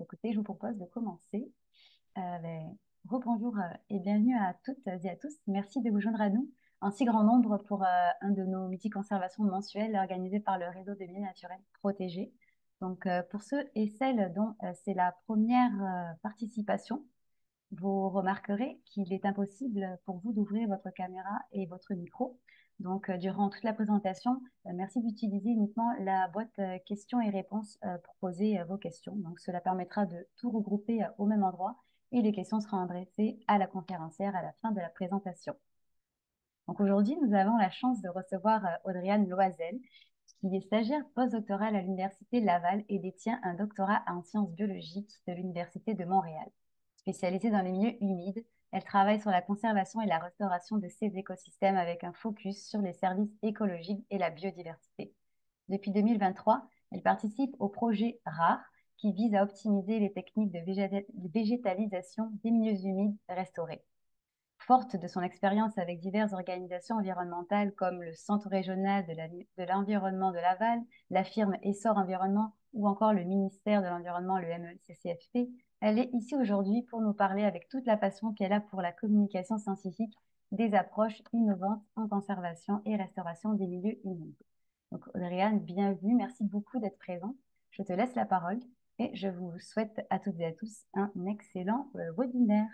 Écoutez, je vous propose de commencer. Euh, ben, Rebonjour euh, et bienvenue à toutes et à tous. Merci de vous joindre à nous en si grand nombre pour euh, un de nos multi-conservations mensuelles organisées par le réseau des milieux naturels protégés. Donc, euh, pour ceux et celles dont c'est la première participation, vous remarquerez qu'il est impossible pour vous d'ouvrir votre caméra et votre micro. Donc, durant toute la présentation, merci d'utiliser uniquement la boîte questions et réponses pour poser vos questions. Donc, cela permettra de tout regrouper au même endroit et les questions seront adressées à la conférencière à la fin de la présentation. Donc aujourd'hui, nous avons la chance de recevoir euh, Audriane Loisel, qui est stagiaire postdoctorale à l'Université Laval et détient un doctorat en sciences biologiques de l'Université de Montréal. Spécialisée dans les milieux humides, elle travaille sur la conservation et la restauration de ces écosystèmes avec un focus sur les services écologiques et la biodiversité. Depuis 2023, elle participe au projet RARE, qui vise à optimiser les techniques de végétalisation des milieux humides restaurés. Forte de son expérience avec diverses organisations environnementales comme le Centre régional de l'environnement de, Laval, la firme Essor Environnement ou encore le ministère de l'Environnement, le MECCFP, elle est ici aujourd'hui pour nous parler avec toute la passion qu'elle a pour la communication scientifique des approches innovantes en conservation et restauration des milieux humides. Donc, Audriane, bienvenue. Merci beaucoup d'être présente. Je te laisse la parole et je vous souhaite à toutes et à tous un excellent euh, webinaire.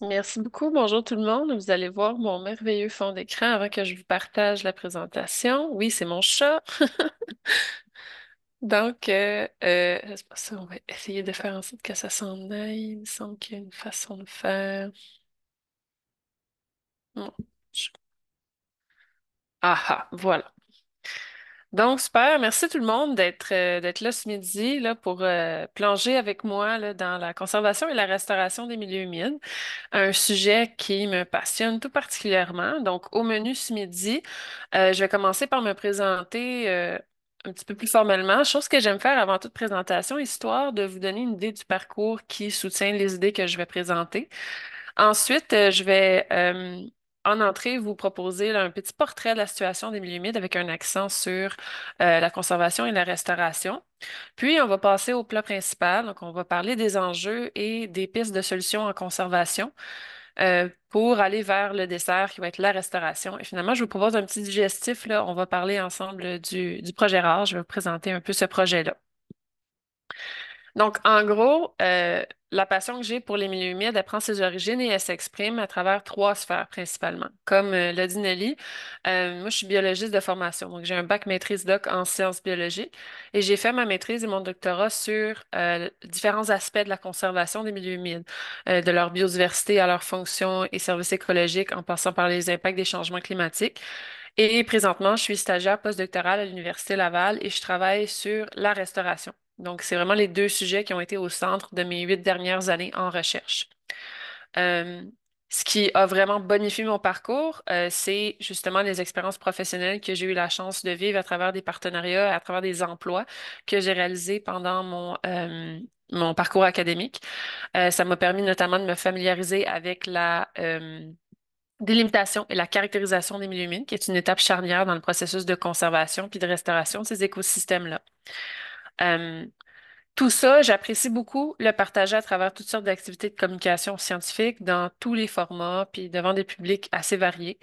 Merci beaucoup. Bonjour tout le monde. Vous allez voir mon merveilleux fond d'écran avant que je vous partage la présentation. Oui, c'est mon chat. Donc, euh, euh, ça, on va essayer de faire en sorte que ça s'en aille. Il me semble qu'il y a une façon de faire. Ah ah, voilà. Donc, super. Merci tout le monde d'être euh, là ce midi là, pour euh, plonger avec moi là, dans la conservation et la restauration des milieux humides, un sujet qui me passionne tout particulièrement. Donc, au menu ce midi, euh, je vais commencer par me présenter un petit peu plus formellement, chose que j'aime faire avant toute présentation, histoire de vous donner une idée du parcours qui soutient les idées que je vais présenter. Ensuite, je vais en entrée, vous proposez un petit portrait de la situation des milieux humides avec un accent sur euh, la conservation et la restauration. Puis, on va passer au plat principal. Donc, on va parler des enjeux et des pistes de solutions en conservation euh, pour aller vers le dessert qui va être la restauration. Et finalement, je vous propose un petit digestif. Là. On va parler ensemble du, du projet RAR. Je vais vous présenter un peu ce projet-là. Donc, en gros, euh, la passion que j'ai pour les milieux humides, elle prend ses origines et elle s'exprime à travers trois sphères principalement. Comme euh, l'a dit Nelly, euh, moi, je suis biologiste de formation. Donc, j'ai un bac maîtrise doc en sciences biologiques et j'ai fait ma maîtrise et mon doctorat sur différents aspects de la conservation des milieux humides, de leur biodiversité à leurs fonctions et services écologiques en passant par les impacts des changements climatiques. Et présentement, je suis stagiaire postdoctoral à l'Université Laval et je travaille sur la restauration. Donc, c'est vraiment les deux sujets qui ont été au centre de mes huit dernières années en recherche. Euh, ce qui a vraiment bonifié mon parcours, euh, c'est justement les expériences professionnelles que j'ai eu la chance de vivre à travers des partenariats, à travers des emplois que j'ai réalisés pendant mon, euh, mon parcours académique. ça m'a permis notamment de me familiariser avec la délimitation et la caractérisation des milieux humides, qui est une étape charnière dans le processus de conservation puis de restauration de ces écosystèmes-là. Euh, tout ça, j'apprécie beaucoup le partager à travers toutes sortes d'activités de communication scientifique dans tous les formats, puis devant des publics assez variés.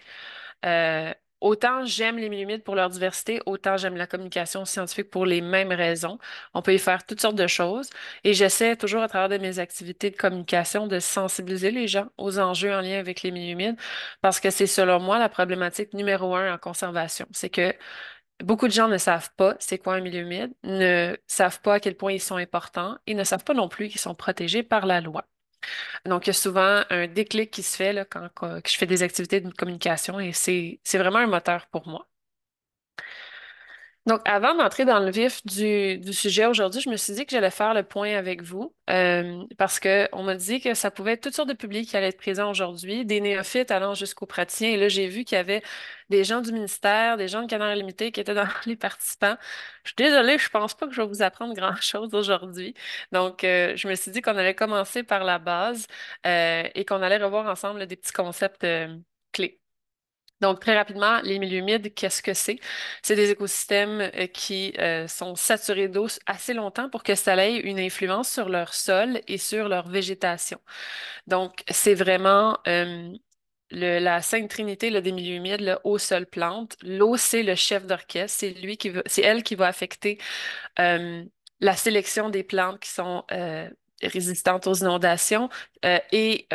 Euh, autant j'aime les milieux humides pour leur diversité, autant j'aime la communication scientifique pour les mêmes raisons. On peut y faire toutes sortes de choses et j'essaie toujours à travers de mes activités de communication de sensibiliser les gens aux enjeux en lien avec les milieux humides parce que c'est selon moi la problématique numéro un en conservation. C'est que Beaucoup de gens ne savent pas c'est quoi un milieu humide, ne savent pas à quel point ils sont importants et ne savent pas non plus qu'ils sont protégés par la loi. Donc, il y a souvent un déclic qui se fait là, quand, quand je fais des activités de communication et c'est vraiment un moteur pour moi. Donc, avant d'entrer dans le vif du, sujet aujourd'hui, je me suis dit que j'allais faire le point avec vous euh, parce qu'on m'a dit que ça pouvait être toutes sortes de publics qui allaient être présents aujourd'hui, des néophytes allant jusqu'aux praticiens. Et là, j'ai vu qu'il y avait des gens du ministère, des gens de Canard Limité qui étaient dans les participants. Je suis désolée, je pense pas que je vais vous apprendre grand-chose aujourd'hui. Donc, euh, je me suis dit qu'on allait commencer par la base euh, et qu'on allait revoir ensemble des petits concepts. Donc, très rapidement, les milieux humides, qu'est-ce que c'est? C'est des écosystèmes euh, qui euh, sont saturés d'eau assez longtemps pour que ça ait une influence sur leur sol et sur leur végétation. Donc, c'est vraiment euh, le- la Sainte Trinité là, des milieux humides, le eau, sol, plante. L'eau, c'est le chef d'orchestre. C'est lui qui c'est elle qui va affecter la sélection des plantes qui sont résistantes aux inondations et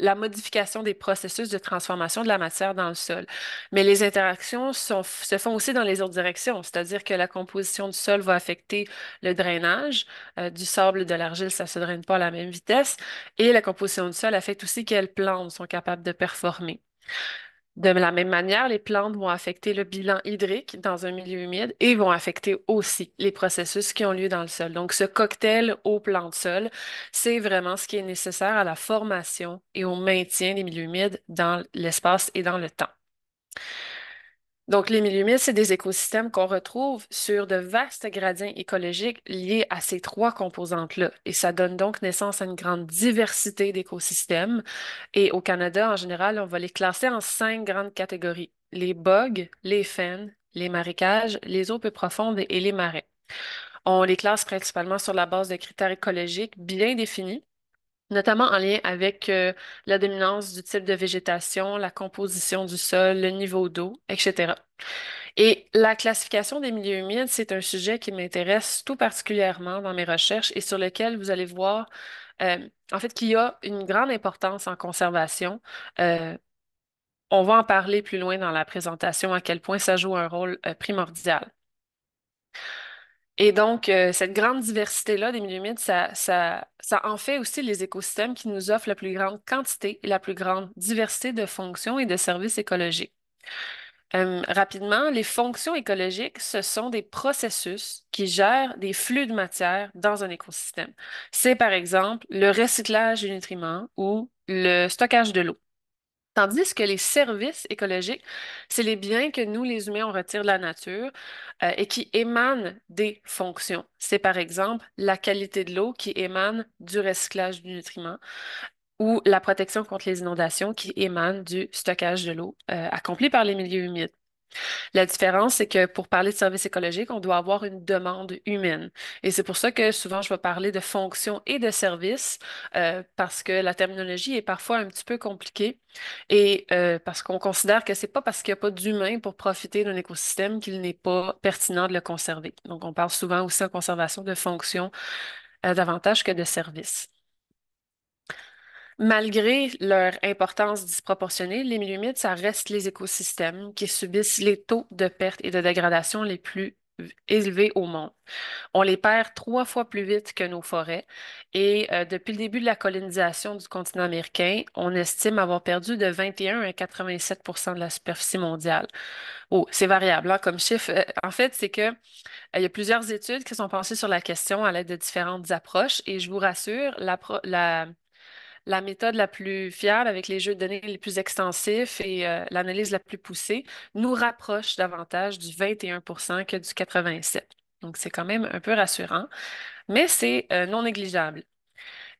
la modification des processus de transformation de la matière dans le sol. Mais les interactions se font aussi dans les autres directions, c'est-à-dire que la composition du sol va affecter le drainage euh, du sable, de l'argile, ça ne se draine pas à la même vitesse, et la composition du sol affecte aussi quelles plantes sont capables de performer. De la même manière, les plantes vont affecter le bilan hydrique dans un milieu humide et vont affecter aussi les processus qui ont lieu dans le sol. Donc, ce cocktail eau plante sol, c'est vraiment ce qui est nécessaire à la formation et au maintien des milieux humides dans l'espace et dans le temps. Donc, les milieux humides, c'est des écosystèmes qu'on retrouve sur de vastes gradients écologiques liés à ces trois composantes-là. Et ça donne donc naissance à une grande diversité d'écosystèmes. Et au Canada, en général, on va les classer en cinq grandes catégories. Les bogs, les fens, les marécages, les eaux peu profondes et les marais. On les classe principalement sur la base de critères écologiques bien définis notamment en lien avec euh, la dominance du type de végétation, la composition du sol, le niveau d'eau, etc. Et la classification des milieux humides, c'est un sujet qui m'intéresse tout particulièrement dans mes recherches et sur lequel vous allez voir, euh, en fait, qu'il y a une grande importance en conservation. Euh, on va en parler plus loin dans la présentation, à quel point ça joue un rôle primordial. Et donc, euh, cette grande diversité-là des milieux humides, ça, ça, ça en fait aussi les écosystèmes qui nous offrent la plus grande quantité et la plus grande diversité de fonctions et de services écologiques. Euh, rapidement, les fonctions écologiques, ce sont des processus qui gèrent des flux de matière dans un écosystème. C'est par exemple le recyclage des nutriments ou le stockage de l'eau. Tandis que les services écologiques, c'est les biens que nous, les humains, on retire de la nature euh, et qui émanent des fonctions. C'est par exemple la qualité de l'eau qui émane du recyclage du nutriment ou la protection contre les inondations qui émane du stockage de l'eau euh, accompli par les milieux humides. La différence, c'est que pour parler de services écologiques, on doit avoir une demande humaine. Et c'est pour ça que souvent, je vais parler de fonctions et de services, euh, parce que la terminologie est parfois un petit peu compliquée et euh, parce qu'on considère que c'est pas parce qu'il n'y a pas d'humain pour profiter d'un écosystème qu'il n'est pas pertinent de le conserver. Donc, on parle souvent aussi en conservation de fonctions euh, davantage que de services. Malgré leur importance disproportionnée, les milieux humides, ça reste les écosystèmes qui subissent les taux de perte et de dégradation les plus élevés au monde. On les perd trois fois plus vite que nos forêts et euh, depuis le début de la colonisation du continent américain, on estime avoir perdu de 21 à 87% de la superficie mondiale. Oh, c'est variable hein, comme chiffre. Euh, en fait, c'est que euh, il y a plusieurs études qui sont pensées sur la question à l'aide de différentes approches et je vous rassure, la, la méthode la plus fiable avec les jeux de données les plus extensifs et euh, l'analyse la plus poussée nous rapproche davantage du 21% que du 87. Donc, c'est quand même un peu rassurant, mais c'est euh, non négligeable.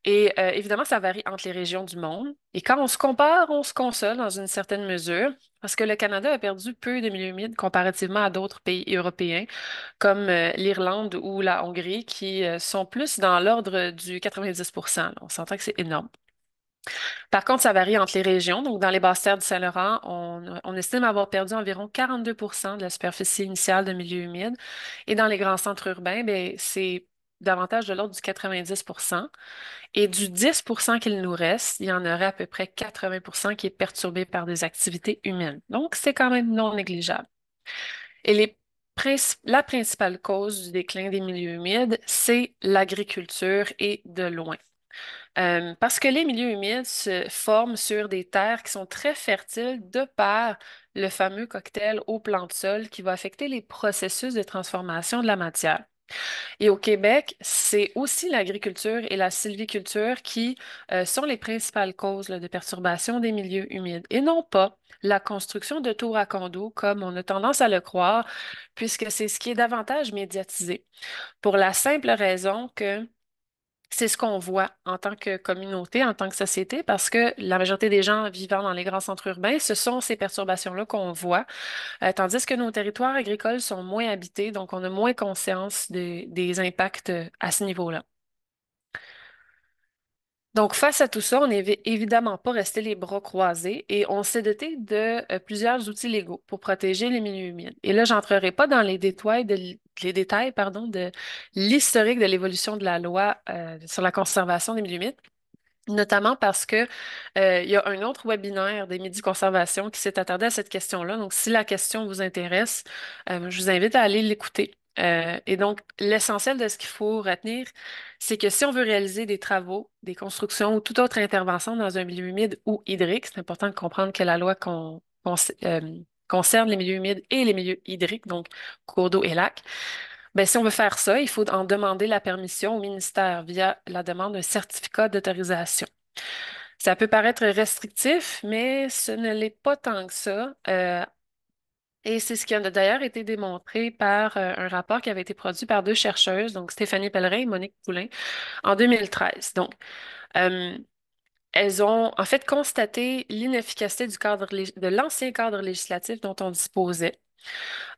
Et euh, évidemment, ça varie entre les régions du monde. Et quand on se compare, on se console dans une certaine mesure, parce que le Canada a perdu peu de milieux humides comparativement à d'autres pays européens, comme l'Irlande ou la Hongrie, qui sont plus dans l'ordre du 90% On s'entend que c'est énorme. Par contre, ça varie entre les régions. Donc, dans les basses terres du Saint-Laurent, on, estime avoir perdu environ 42% de la superficie initiale de milieux humides. Et dans les grands centres urbains, ben, c'est davantage de l'ordre du 90% Et du 10% qu'il nous reste, il y en aurait à peu près 80% qui est perturbé par des activités humaines. Donc, c'est quand même non négligeable. Et la principale cause du déclin des milieux humides, c'est l'agriculture et de loin. Parce que les milieux humides se forment sur des terres qui sont très fertiles de par le fameux cocktail eau plante sol qui va affecter les processus de transformation de la matière. Et au Québec, c'est aussi l'agriculture et la sylviculture qui euh, sont les principales causes de perturbation des milieux humides et non pas la construction de tours à condos comme on a tendance à le croire, puisque c'est ce qui est davantage médiatisé. Pour la simple raison que C'est ce qu'on voit en tant que communauté, en tant que société, parce que la majorité des gens vivant dans les grands centres urbains, ce sont ces perturbations-là qu'on voit, euh, tandis que nos territoires agricoles sont moins habités, donc on a moins conscience des impacts euh, à ce niveau-là. Donc, face à tout ça, on n'est évidemment pas resté les bras croisés et on s'est doté de euh, plusieurs outils légaux pour protéger les milieux humides. Et là, j'entrerai pas dans les détails de, les détails, pardon, de l'historique de l'évolution de la loi euh, sur la conservation des milieux humides, Notamment parce que euh, il y a un autre webinaire des Midi Conservation qui s'est attardé à cette question-là. Donc, si la question vous intéresse, euh, je vous invite à aller l'écouter. Et donc, l'essentiel de ce qu'il faut retenir, c'est que si on veut réaliser des travaux, des constructions ou toute autre intervention dans un milieu humide ou hydrique, c'est important de comprendre que la loi euh, concerne les milieux humides et les milieux hydriques, donc cours d'eau et lacs. Ben, si on veut faire ça, il faut en demander la permission au ministère via la demande d'un certificat d'autorisation. Ça peut paraître restrictif, mais ce ne l'est pas tant que ça. Euh, et c'est ce qui a d'ailleurs été démontré par euh, un rapport qui avait été produit par deux chercheuses, donc Stéphanie Pellerin et Monique Poulain, en 2013. Donc, euh, elles ont en fait constaté l'inefficacité de l'ancien cadre législatif dont on disposait.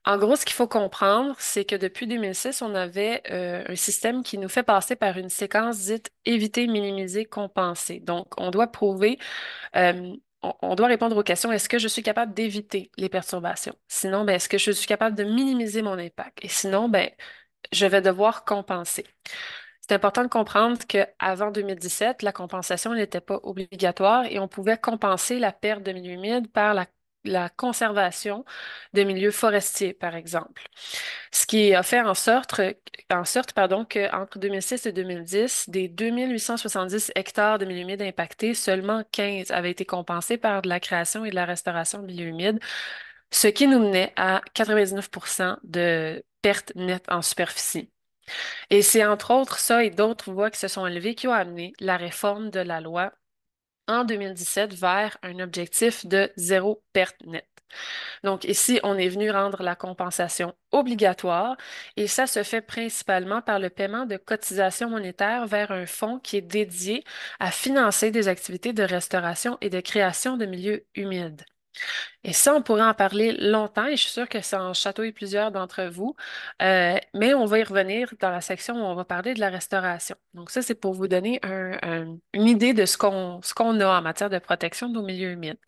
En gros, ce qu'il faut comprendre, c'est que depuis 2006, on avait euh, un système qui nous fait passer par une séquence dite éviter, minimiser, compenser. Donc, on doit prouver, euh, on, on doit répondre aux questions, est-ce que je suis capable d'éviter les perturbations? Sinon, ben, est-ce que je suis capable de minimiser mon impact? Et sinon, ben, je vais devoir compenser. C'est important de comprendre qu'avant 2017, la compensation n'était pas obligatoire et on pouvait compenser la perte de milieux humides par la, conservation de milieux forestiers, par exemple. Ce qui a fait en sorte, en sorte, pardon, qu'entre 2006 et 2010, des 2870 hectares de milieux humides impactés, seulement 15 avaient été compensés par de la création et de la restauration de milieux humides, ce qui nous menait à 99% de pertes nettes en superficie. Et c'est entre autres ça et d'autres voix qui se sont élevées qui ont amené la réforme de la loi en 2017 vers un objectif de zéro perte nette. Donc ici, on est venu rendre la compensation obligatoire et ça se fait principalement par le paiement de cotisations monétaires vers un fonds qui est dédié à financer des activités de restauration et de création de milieux humides. Et ça, on pourrait en parler longtemps et je suis sûre que ça en chatouille plusieurs d'entre vous, Euh, mais on va y revenir dans la section où on va parler de la restauration. Donc ça, c'est pour vous donner un- un- une idée de ce qu'on ce qu'on a en matière de protection de nos milieux humides.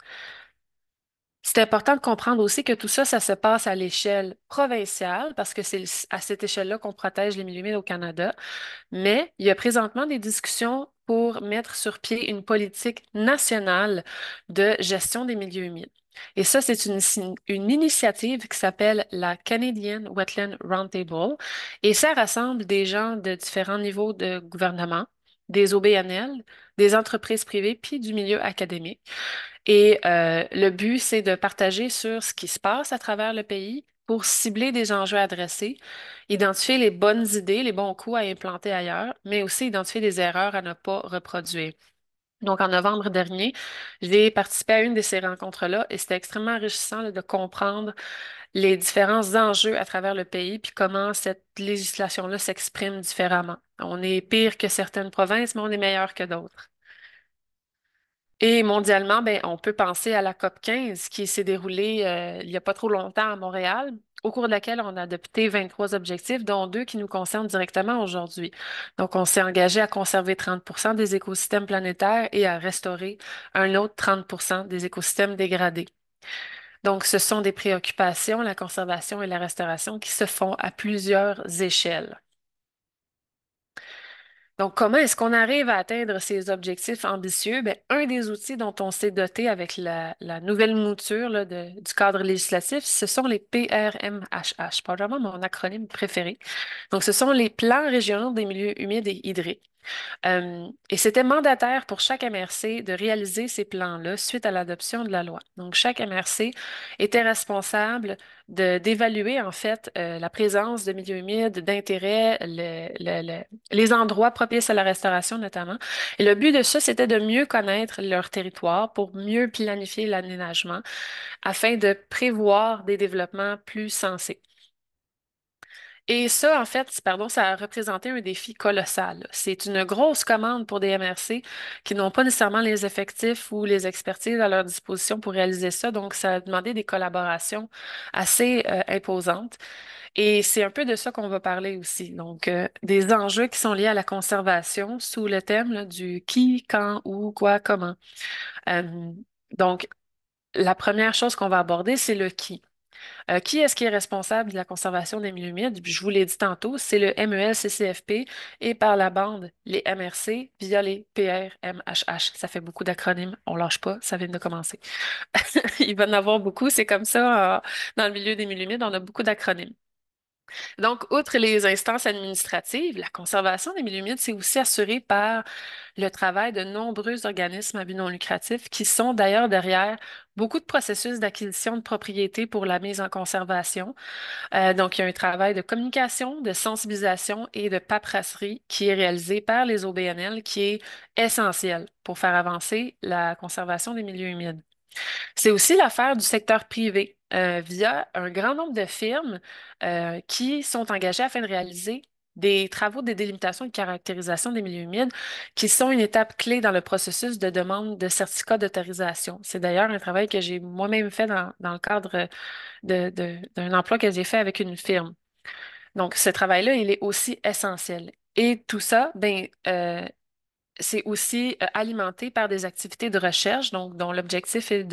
C'est important de comprendre aussi que tout ça, ça se passe à l'échelle provinciale parce que c'est à cette échelle-là qu'on protège les milieux humides au Canada. Mais il y a présentement des discussions pour mettre sur pied une politique nationale de gestion des milieux humides. Et ça, c'est une, une initiative qui s'appelle la Canadian Wetland Roundtable. Et ça rassemble des gens de différents niveaux de gouvernement, des OBNL, des entreprises privées, puis du milieu académique. Et euh, le but, c'est de partager sur ce qui se passe à travers le pays pour cibler des enjeux adressés, identifier les bonnes idées, les bons coups à implanter ailleurs, mais aussi identifier des erreurs à ne pas reproduire. Donc, en novembre dernier, j'ai participé à une de ces rencontres-là et c'était extrêmement enrichissant de comprendre les différents enjeux à travers le pays puis comment cette législation-là s'exprime différemment. On est pire que certaines provinces, mais on est meilleur que d'autres. Et mondialement, ben, on peut penser à la COP 15 qui s'est déroulée euh, il n'y a pas trop longtemps à Montréal, au cours de laquelle on a adopté 23 objectifs, dont deux qui nous concernent directement aujourd'hui. Donc, on s'est engagé à conserver 30% des écosystèmes planétaires et à restaurer un autre 30% des écosystèmes dégradés. Donc, ce sont des préoccupations, la conservation et la restauration, qui se font à plusieurs échelles. Donc, comment est-ce qu'on arrive à atteindre ces objectifs ambitieux? Bien, un des outils dont on s'est doté avec la, nouvelle mouture du cadre législatif, ce sont les PRMHH, probablement mon acronyme préféré. Donc, ce sont les plans régionaux des milieux humides et hydriques. Et c'était mandataire pour chaque MRC de réaliser ces plans-là suite à l'adoption de la loi. Donc, chaque MRC était responsable d'évaluer en fait euh, la présence de milieux humides, d'intérêt, le- le- le- les endroits propices à la restauration notamment. Et le but de ça, c'était de mieux connaître leur territoire pour mieux planifier l'aménagement afin de prévoir des développements plus sensés. Et ça, en fait, pardon, ça a représenté un défi colossal. C'est une grosse commande pour des MRC qui n'ont pas nécessairement les effectifs ou les expertises à leur disposition pour réaliser ça. Donc, ça a demandé des collaborations assez euh, imposantes. Et c'est un peu de ça qu'on va parler aussi. Donc, euh, des enjeux qui sont liés à la conservation sous le thème du qui, quand, où, quoi, comment. Euh, donc, la première chose qu'on va aborder, c'est le qui. Euh, qui est-ce qui est responsable de la conservation des milieux humides? Je vous l'ai dit tantôt, c'est le MEL-CCFP et par la bande, les MRC via les PRMHH. Ça fait beaucoup d'acronymes, on lâche pas, ça vient de commencer. Il va en avoir beaucoup, c'est comme ça, euh, dans le milieu des milieux humides, on a beaucoup d'acronymes. Donc, outre les instances administratives, la conservation des milieux humides, c'est aussi assuré par le travail de nombreux organismes à but non lucratif qui sont d'ailleurs derrière beaucoup de processus d'acquisition de propriété pour la mise en conservation. Euh, donc, il y a un travail de communication, de sensibilisation et de paperasserie qui est réalisé par les OBNL qui est essentiel pour faire avancer la conservation des milieux humides. C'est aussi l'affaire du secteur privé euh, via un grand nombre de firmes euh, qui sont engagées afin de réaliser des travaux de délimitation et de caractérisation des milieux humides qui sont une étape clé dans le processus de demande de certificat d'autorisation. C'est d'ailleurs un travail que j'ai moi-même fait dans, le cadre d'un emploi que j'ai fait avec une firme. Donc, ce travail-là, il est aussi essentiel. Et tout ça, ben, euh, c'est aussi euh, alimenté par des activités de recherche, donc dont l'objectif est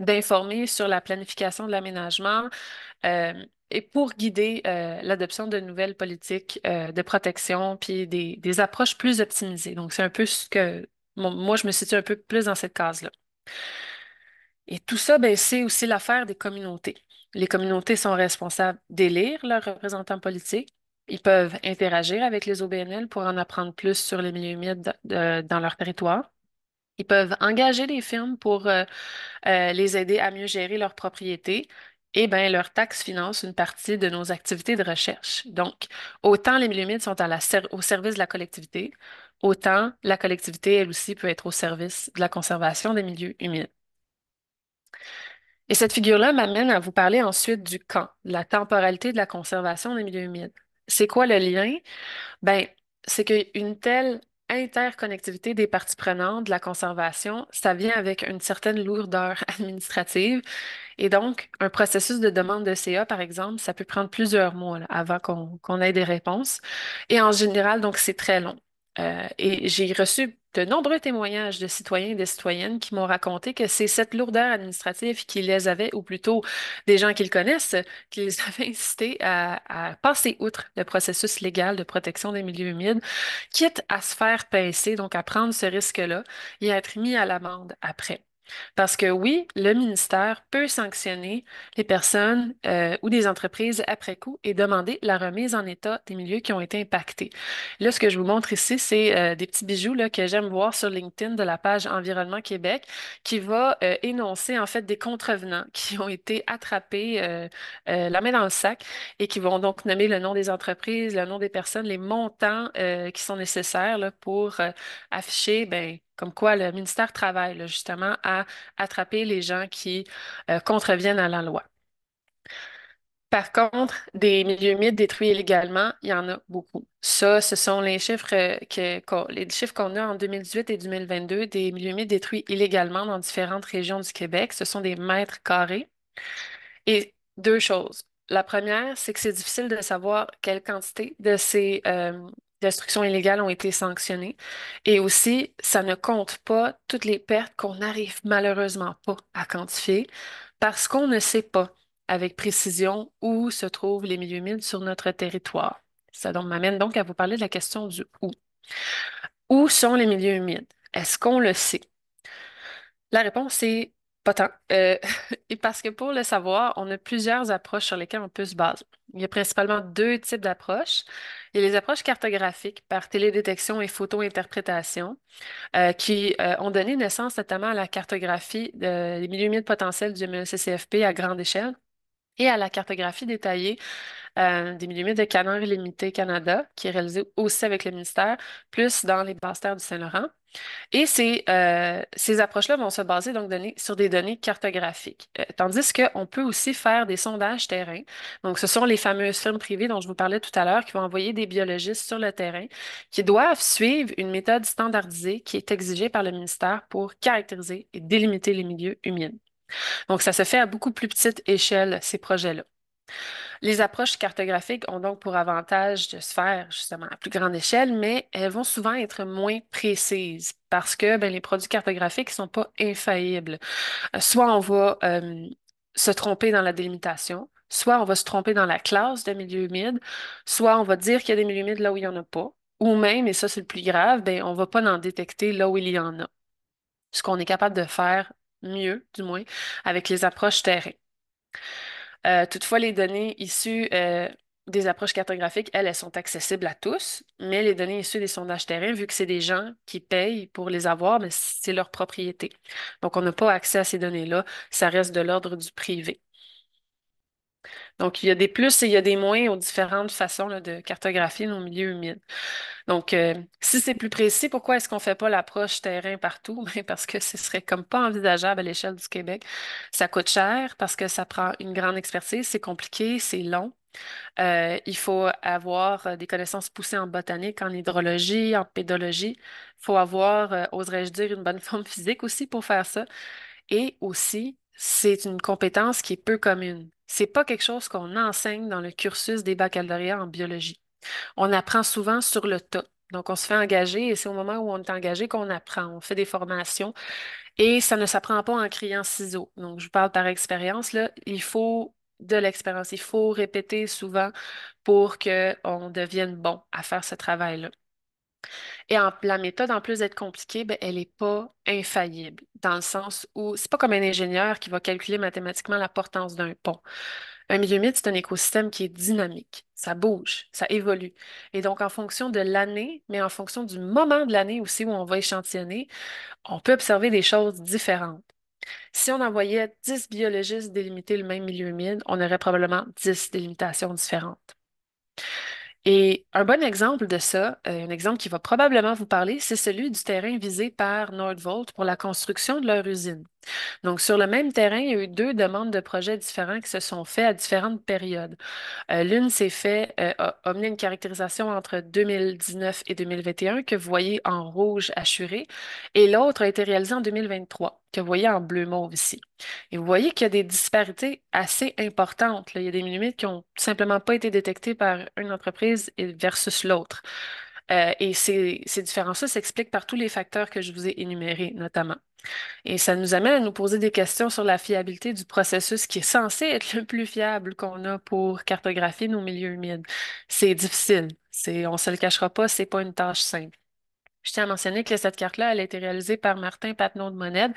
d'informer sur la planification de l'aménagement euh, et pour guider euh, l'adoption de nouvelles politiques de protection puis des, des, approches plus optimisées. Donc, c'est un peu ce que moi, je me situe un peu plus dans cette case-là. Et tout ça, ben, c'est aussi l'affaire des communautés. Les communautés sont responsables d'élire leurs représentants politiques ils peuvent interagir avec les OBNL pour en apprendre plus sur les milieux humides dans leur territoire. Ils peuvent engager des firmes pour euh, euh, les aider à mieux gérer leurs propriétés. Et bien, leurs taxes financent une partie de nos activités de recherche. Donc, autant les milieux humides sont au service de la collectivité, autant la collectivité, elle aussi, peut être au service de la conservation des milieux humides. Et cette figure-là m'amène à vous parler ensuite du quand, de la temporalité de la conservation des milieux humides. C'est quoi le lien? Ben, c'est qu'une telle interconnectivité des parties prenantes de la conservation, ça vient avec une certaine lourdeur administrative. Et donc, un processus de demande de CA, par exemple, ça peut prendre plusieurs mois avant qu'on ait des réponses. Et en général, donc, c'est très long. Euh, et j'ai reçu de nombreux témoignages de citoyens et de citoyennes qui m'ont raconté que c'est cette lourdeur administrative qui les avait, ou plutôt des gens qu'ils connaissent, qui les avait incités à, passer outre le processus légal de protection des milieux humides, quitte à se faire pincer, donc à prendre ce risque-là et à être mis à l'amende après. Parce que oui, le ministère peut sanctionner les personnes euh, ou des entreprises après coup et demander la remise en état des milieux qui ont été impactés. Là, ce que je vous montre ici, c'est euh, des petits bijoux là, que j'aime voir sur LinkedIn de la page Environnement Québec qui va euh, énoncer en fait des contrevenants qui ont été attrapés la main dans le sac et qui vont donc nommer le nom des entreprises, le nom des personnes, les montants qui sont nécessaires là, pour afficher ben, comme quoi le ministère travaille justement à attraper les gens qui euh, contreviennent à la loi. Par contre, des milieux humides détruits illégalement, il y en a beaucoup. Ça, ce sont les chiffres que, les chiffres qu'on a en 2018 et 2022 des milieux humides détruits illégalement dans différentes régions du Québec. Ce sont des mètres carrés. Et deux choses. La première, c'est que c'est difficile de savoir quelle quantité de ces euh, destructions illégales ont été sanctionnées. Et aussi, ça ne compte pas toutes les pertes qu'on n'arrive malheureusement pas à quantifier parce qu'on ne sait pas avec précision où se trouvent les milieux humides sur notre territoire. Ça m'amène donc à vous parler de la question du où. Où sont les milieux humides? Est-ce qu'on le sait? La réponse est pas. Euh, et parce que pour le savoir, on a plusieurs approches sur lesquelles on peut se baser. Il y a principalement deux types d'approches. Il y a les approches cartographiques par télédétection et photo-interprétation euh, qui euh, ont donné naissance notamment à la cartographie des milieux humides potentiels du MLCCFP à grande échelle. Et à la cartographie détaillée euh, des humides de Canard Illimité Canada, qui est réalisée aussi avec le ministère, plus dans les basses terres du Saint-Laurent. Et ces, euh, ces approches-là vont se baser donc sur des données cartographiques. Euh, tandis qu'on peut aussi faire des sondages terrain. Donc, ce sont les fameuses firmes privées dont je vous parlais tout à l'heure qui vont envoyer des biologistes sur le terrain qui doivent suivre une méthode standardisée qui est exigée par le ministère pour caractériser et délimiter les milieux humides. Donc, ça se fait à beaucoup plus petite échelle, ces projets-là. Les approches cartographiques ont donc pour avantage de se faire justement à plus grande échelle, mais elles vont souvent être moins précises parce que ben, les produits cartographiques ne sont pas infaillibles. Euh, soit on va euh, se tromper dans la délimitation, soit on va se tromper dans la classe de milieu humide, soit on va dire qu'il y a des milieux humides là où il n'y en a pas, ou même, et ça c'est le plus grave, ben, on ne va pas en détecter là où il y en a. Ce qu'on est capable de faire mieux, du moins, avec les approches terrain. Euh, toutefois, les données issues euh, des approches cartographiques, elles, elles sont accessibles à tous, mais les données issues des sondages terrain, vu que c'est des gens qui payent pour les avoir, mais c'est leur propriété. Donc, on n'a pas accès à ces données-là. Ça reste de l'ordre du privé. Donc, il y a des plus et il y a des moins aux différentes façons de cartographier nos milieux humides. Donc, euh, si c'est plus précis, pourquoi est-ce qu'on ne fait pas l'approche terrain partout? Ben, parce que ce serait comme pas envisageable à l'échelle du Québec. Ça coûte cher parce que ça prend une grande expertise, c'est compliqué, c'est long. Euh, il faut avoir euh, des connaissances poussées en botanique, en hydrologie, en pédologie. Il faut avoir, oserais-je dire, une bonne forme physique aussi pour faire ça. Et aussi, c'est une compétence qui est peu commune. C'est pas quelque chose qu'on enseigne dans le cursus des baccalauréats en biologie. On apprend souvent sur le tas. Donc, on se fait engager et c'est au moment où on est engagé qu'on apprend. On fait des formations et ça ne s'apprend pas en criant ciseaux. Donc, je vous parle par expérience. Il faut de l'expérience. Il faut répéter souvent pour qu'on devienne bon à faire ce travail-là. Et la méthode, en plus d'être compliquée, ben, elle n'est pas infaillible, dans le sens où c'est pas comme un ingénieur qui va calculer mathématiquement la portance d'un pont. Un milieu humide, c'est un écosystème qui est dynamique. Ça bouge, ça évolue. Et donc, en fonction de l'année, mais en fonction du moment de l'année aussi où on va échantillonner, on peut observer des choses différentes. Si on envoyait 10 biologistes délimiter le même milieu humide, on aurait probablement 10 délimitations différentes. Et un bon exemple de ça, euh, un exemple qui va probablement vous parler, c'est celui du terrain visé par Nordvolt pour la construction de leur usine. Donc, sur le même terrain, il y a eu deux demandes de projets différents qui se sont faits à différentes périodes. Euh, l'une s'est fait, euh, a, mené une caractérisation entre 2019 et 2021 que vous voyez en rouge assuré, et l'autre a été réalisée en 2023 que vous voyez en bleu mauve ici. Et vous voyez qu'il y a des disparités assez importantes. Il y a des millimètres qui n'ont simplement pas été détectés par une entreprise versus l'autre. Euh, et ces différences-là s'expliquent par tous les facteurs que je vous ai énumérés, notamment. Et ça nous amène à nous poser des questions sur la fiabilité du processus qui est censé être le plus fiable qu'on a pour cartographier nos milieux humides. C'est difficile. C'est, on ne se le cachera pas, c'est pas une tâche simple. Je tiens à mentionner que cette carte-là, elle a été réalisée par Martin Patnaud de Moned,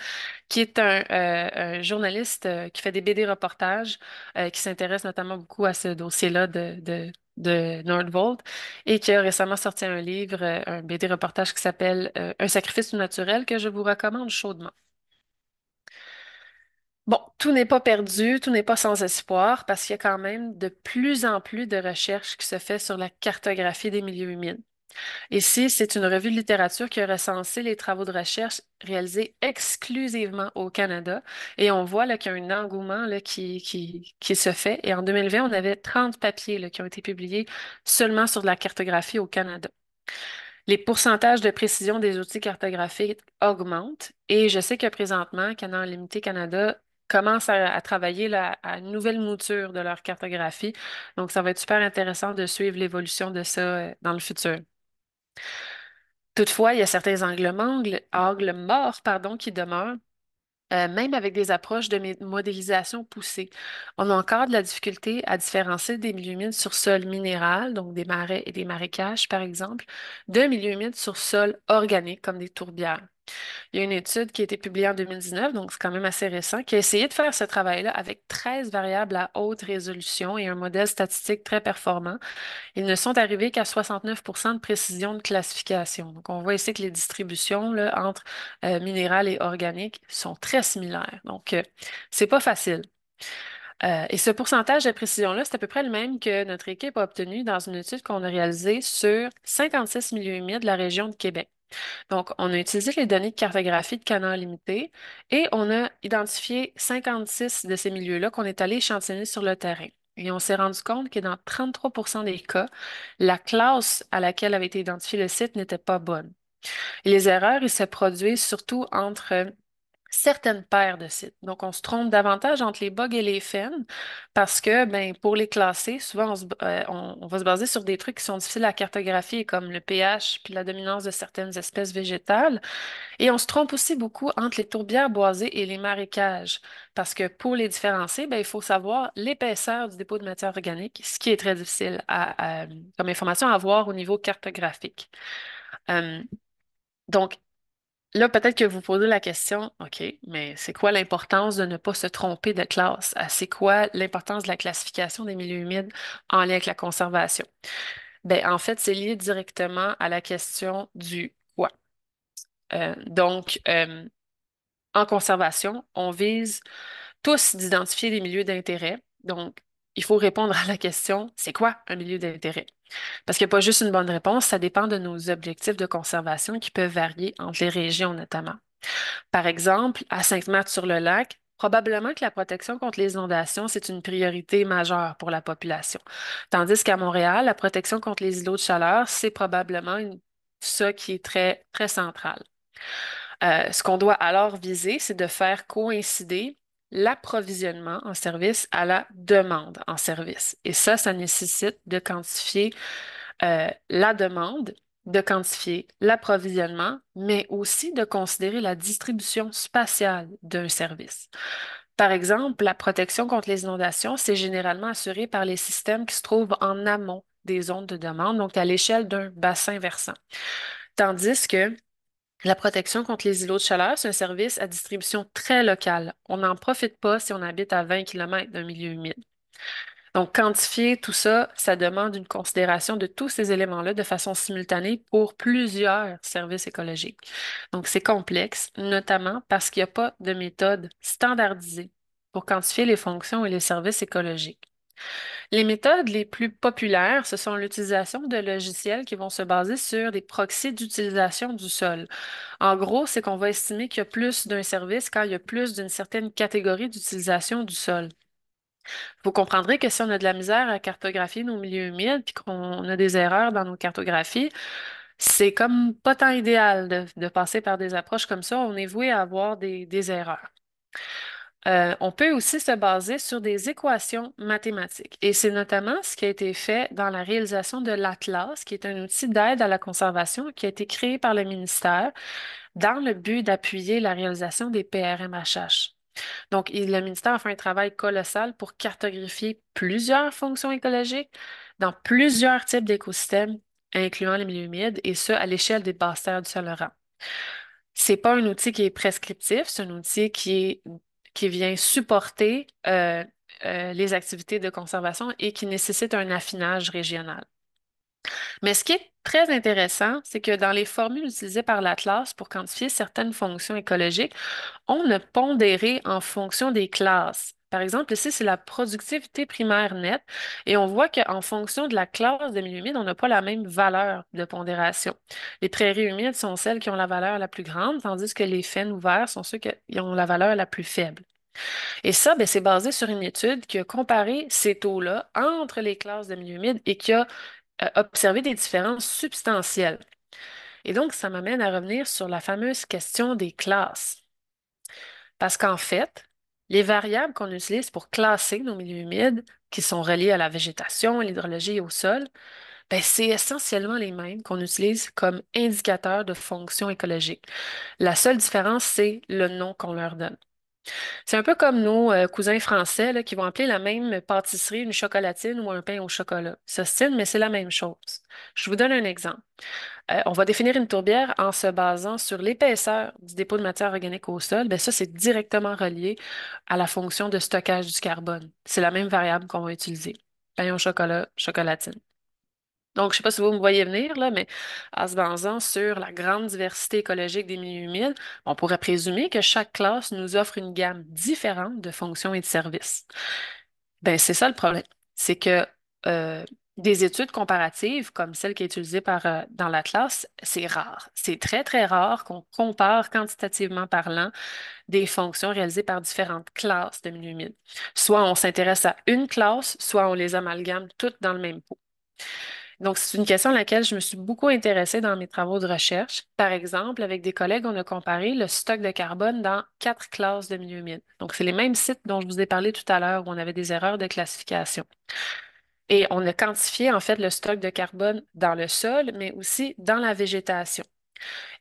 qui est un, euh, journaliste euh, qui fait des BD reportages, euh, qui s'intéresse notamment beaucoup à ce dossier-là de, de Nordvolt et qui a récemment sorti un livre, un BD reportage qui s'appelle Un sacrifice naturel que je vous recommande chaudement. Bon, tout n'est pas perdu, tout n'est pas sans espoir parce qu'il y a quand même de plus en plus de recherches qui se fait sur la cartographie des milieux humides. Ici, c'est une revue de littérature qui a recensé les travaux de recherche réalisés exclusivement au Canada. Et on voit qu'il y a un engouement là, qui, qui, se fait. Et en 2020, on avait 30 papiers qui ont été publiés seulement sur la cartographie au Canada. Les pourcentages de précision des outils cartographiques augmentent. Et je sais que présentement, Canon Limité Canada commence à, travailler à une nouvelle mouture de leur cartographie. Donc, ça va être super intéressant de suivre l'évolution de ça euh, dans le futur. Toutefois, il y a certains angles, morts pardon, qui demeurent, euh, même avec des approches de modélisation poussées. On a encore de la difficulté à différencier des milieux humides sur sol minéral, donc des marais et des marécages, par exemple, de milieux humides sur sol organique, comme des tourbières. Il y a une étude qui a été publiée en 2019, donc c'est quand même assez récent, qui a essayé de faire ce travail-là avec 13 variables à haute résolution et un modèle statistique très performant. Ils ne sont arrivés qu'à 69% de précision de classification. Donc, on voit ici que les distributions entre euh, minéral et organique sont très similaires. Donc, euh, c'est pas facile. Euh, et ce pourcentage de précision-là, c'est à peu près le même que notre équipe a obtenu dans une étude qu'on a réalisée sur 56 milieux humides de la région de Québec. Donc, on a utilisé les données de cartographie de Canal Limité et on a identifié 56 de ces milieux-là qu'on est allé échantillonner sur le terrain. Et on s'est rendu compte que dans 33% des cas, la classe à laquelle avait été identifié le site n'était pas bonne. Les erreurs, ils se produisent surtout entre certaines paires de sites. Donc, on se trompe davantage entre les bugs et les fans parce que, ben, pour les classer, souvent, euh, on- va se baser sur des trucs qui sont difficiles à cartographier, comme le pH puis la dominance de certaines espèces végétales. Et on se trompe aussi beaucoup entre les tourbières boisées et les marécages parce que pour les différencier, ben, il faut savoir l'épaisseur du dépôt de matière organique, ce qui est très difficile comme information à avoir au niveau cartographique. Donc, Là, peut-être que vous posez la question, OK, mais c'est quoi l'importance de ne pas se tromper de classe? Ah, C'est quoi l'importance de la classification des milieux humides en lien avec la conservation? Ben, en fait, c'est lié directement à la question du quoi. Euh, donc, euh, en conservation, on vise tous d'identifier des milieux d'intérêt. Donc, il faut répondre à la question, c'est quoi un milieu d'intérêt? Parce qu'il n'y a pas juste une bonne réponse, ça dépend de nos objectifs de conservation qui peuvent varier entre les régions notamment. Par exemple, à Sainte-Marthe-sur-le-Lac, probablement que la protection contre les inondations, c'est une priorité majeure pour la population. Tandis qu'à Montréal, la protection contre les îlots de chaleur, c'est probablement ça qui est très, très central. Euh, ce qu'on doit alors viser, c'est de faire coïncider l'approvisionnement en service à la demande en service. Et ça, ça nécessite de quantifier euh, la demande, de quantifier l'approvisionnement, mais aussi de considérer la distribution spatiale d'un service. Par exemple, la protection contre les inondations, c'est généralement assuré par les systèmes qui se trouvent en amont des zones de demande, donc à l'échelle d'un bassin versant. Tandis que la protection contre les îlots de chaleur, c'est un service à distribution très locale. On n'en profite pas si on habite à 20 km d'un milieu humide. Donc, quantifier tout ça, ça demande une considération de tous ces éléments-là de façon simultanée pour plusieurs services écologiques. Donc, c'est complexe, notamment parce qu'il n'y a pas de méthode standardisée pour quantifier les fonctions et les services écologiques. Les méthodes les plus populaires, ce sont l'utilisation de logiciels qui vont se baser sur des proxys d'utilisation du sol. En gros, c'est qu'on va estimer qu'il y a plus d'un service quand il y a plus d'une certaine catégorie d'utilisation du sol. Vous comprendrez que si on a de la misère à cartographier nos milieux humides puis qu'on a des erreurs dans nos cartographies, c'est comme pas tant idéal de, passer par des approches comme ça. On est voué à avoir des erreurs. Euh, on peut aussi se baser sur des équations mathématiques. Et c'est notamment ce qui a été fait dans la réalisation de l'Atlas, qui est un outil d'aide à la conservation qui a été créé par le ministère dans le but d'appuyer la réalisation des PRMHH. Donc, le ministère a fait un travail colossal pour cartographier plusieurs fonctions écologiques dans plusieurs types d'écosystèmes, incluant les milieux humides, et ce, à l'échelle des basses terres du Saint-Laurent. C'est pas un outil qui est prescriptif, c'est un outil qui est, qui vient supporter euh, euh, les activités de conservation et qui nécessite un affinage régional. Mais ce qui est très intéressant, c'est que dans les formules utilisées par l'Atlas pour quantifier certaines fonctions écologiques, on a pondéré en fonction des classes. Par exemple, ici, c'est la productivité primaire nette et on voit qu'en fonction de la classe de milieu humide, on n'a pas la même valeur de pondération. Les prairies humides sont celles qui ont la valeur la plus grande, tandis que les faines ouverts sont ceux qui ont la valeur la plus faible. Et ça, ben, c'est basé sur une étude qui a comparé ces taux-là entre les classes de milieu humide et qui a euh, observé des différences substantielles. Et donc, ça m'amène à revenir sur la fameuse question des classes. Parce qu'en fait, les variables qu'on utilise pour classer nos milieux humides, qui sont reliées à la végétation, à l'hydrologie et au sol, ben, c'est essentiellement les mêmes qu'on utilise comme indicateurs de fonction écologique. La seule différence, c'est le nom qu'on leur donne. C'est un peu comme nos euh, cousins français qui vont appeler la même pâtisserie une chocolatine ou un pain au chocolat. Ça se mais c'est la même chose. Je vous donne un exemple. Euh, on va définir une tourbière en se basant sur l'épaisseur du dépôt de matière organique au sol. Bien, ça, c'est directement relié à la fonction de stockage du carbone. C'est la même variable qu'on va utiliser. Pain au chocolat, chocolatine. Donc, je ne sais pas si vous me voyez venir, là, mais en se basant sur la grande diversité écologique des milieux humides, on pourrait présumer que chaque classe nous offre une gamme différente de fonctions et de services. Ben, c'est ça le problème. C'est que euh, des études comparatives comme celle qui est utilisée par, euh, dans l'Atlas, c'est rare. C'est très, très rare qu'on compare quantitativement parlant des fonctions réalisées par différentes classes de milieux humides. Soit on s'intéresse à une classe, soit on les amalgame toutes dans le même pot. Donc, c'est une question à laquelle je me suis beaucoup intéressée dans mes travaux de recherche. Par exemple, avec des collègues, on a comparé le stock de carbone dans quatre classes de milieux. Donc, c'est les mêmes sites dont je vous ai parlé tout à l'heure où on avait des erreurs de classification. Et on a quantifié en fait le stock de carbone dans le sol, mais aussi dans la végétation.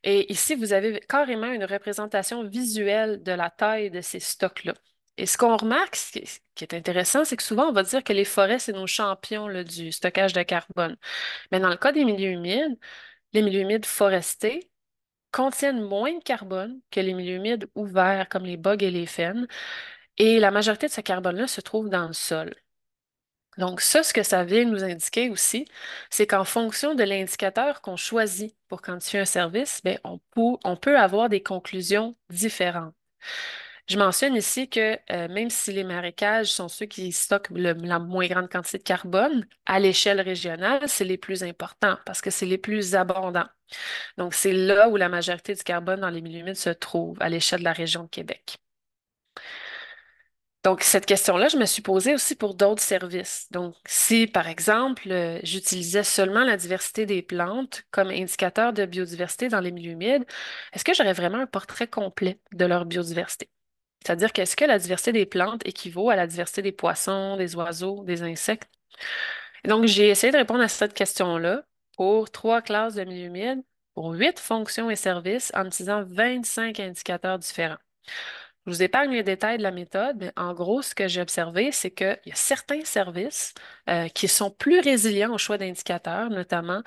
Et ici, vous avez carrément une représentation visuelle de la taille de ces stocks-là. Et ce qu'on remarque, ce qui est intéressant, c'est que souvent, on va dire que les forêts, c'est nos champions là, du stockage de carbone. Mais dans le cas des milieux humides, les milieux humides forestés contiennent moins de carbone que les milieux humides ouverts, comme les bogs et les fennes. Et la majorité de ce carbone-là se trouve dans le sol. Donc, ça, ce que ça vient nous indiquer aussi, c'est qu'en fonction de l'indicateur qu'on choisit pour quantifier un service, peut, on peut avoir des conclusions différentes. Je mentionne ici que euh, même si les marécages sont ceux qui stockent la moins grande quantité de carbone, à l'échelle régionale, c'est les plus importants parce que c'est les plus abondants. Donc, c'est là où la majorité du carbone dans les milieux humides se trouve, à l'échelle de la région de Québec. Donc, cette question-là, je me suis posée aussi pour d'autres services. Donc, si, par exemple, euh, j'utilisais seulement la diversité des plantes comme indicateur de biodiversité dans les milieux humides, est-ce que j'aurais vraiment un portrait complet de leur biodiversité? C'est-à-dire qu'est-ce que la diversité des plantes équivaut à la diversité des poissons, des oiseaux, des insectes? Donc, j'ai essayé de répondre à cette question-là pour trois classes de milieux humides, pour huit fonctions et services, en utilisant 25 indicateurs différents. Je vous épargne les détails de la méthode, mais en gros, ce que j'ai observé, c'est qu'il y a certains services euh, qui sont plus résilients au choix d'indicateurs, notamment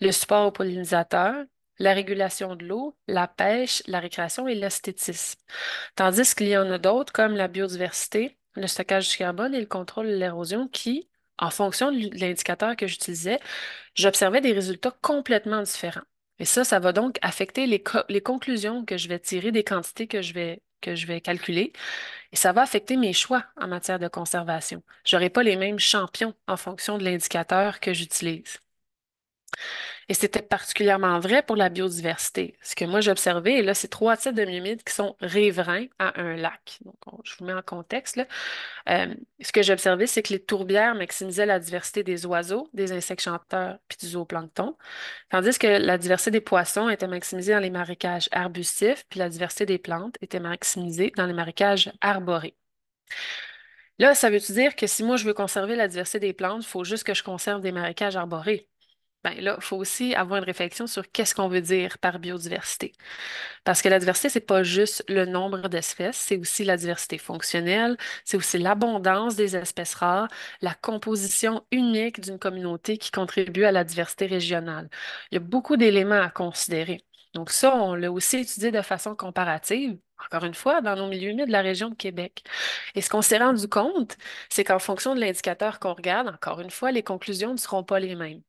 le support aux pollinisateurs, la régulation de l'eau, la pêche, la récréation et l'esthétisme. Tandis qu'il y en a d'autres comme la biodiversité, le stockage du carbone et le contrôle de l'érosion qui, en fonction de l'indicateur que j'utilisais, j'observais des résultats complètement différents. Et ça, ça va donc affecter les, conclusions que je vais tirer des quantités que je vais que je vais calculer et ça va affecter mes choix en matière de conservation. Je n'aurai pas les mêmes champions en fonction de l'indicateur que j'utilise. Et c'était particulièrement vrai pour la biodiversité. Ce que moi j'ai observé, là, c'est trois types de humides qui sont riverains à un lac. Donc, je vous mets en contexte. Là. Euh, ce que j'ai observé, c'est que les tourbières maximisaient la diversité des oiseaux, des insectes chanteurs puis du zooplancton, tandis que la diversité des poissons était maximisée dans les marécages arbustifs, puis la diversité des plantes était maximisée dans les marécages arborés. Là, ça veut dire que si moi je veux conserver la diversité des plantes, il faut juste que je conserve des marécages arborés? Bien là, il faut aussi avoir une réflexion sur qu'est-ce qu'on veut dire par biodiversité. Parce que la diversité, c'est pas juste le nombre d'espèces, c'est aussi la diversité fonctionnelle, c'est aussi l'abondance des espèces rares, la composition unique d'une communauté qui contribue à la diversité régionale. Il y a beaucoup d'éléments à considérer. Donc ça, on l'a aussi étudié de façon comparative, encore une fois, dans nos milieux humides de la région de Québec. Et ce qu'on s'est rendu compte, c'est qu'en fonction de l'indicateur qu'on regarde, encore une fois, les conclusions ne seront pas les mêmes.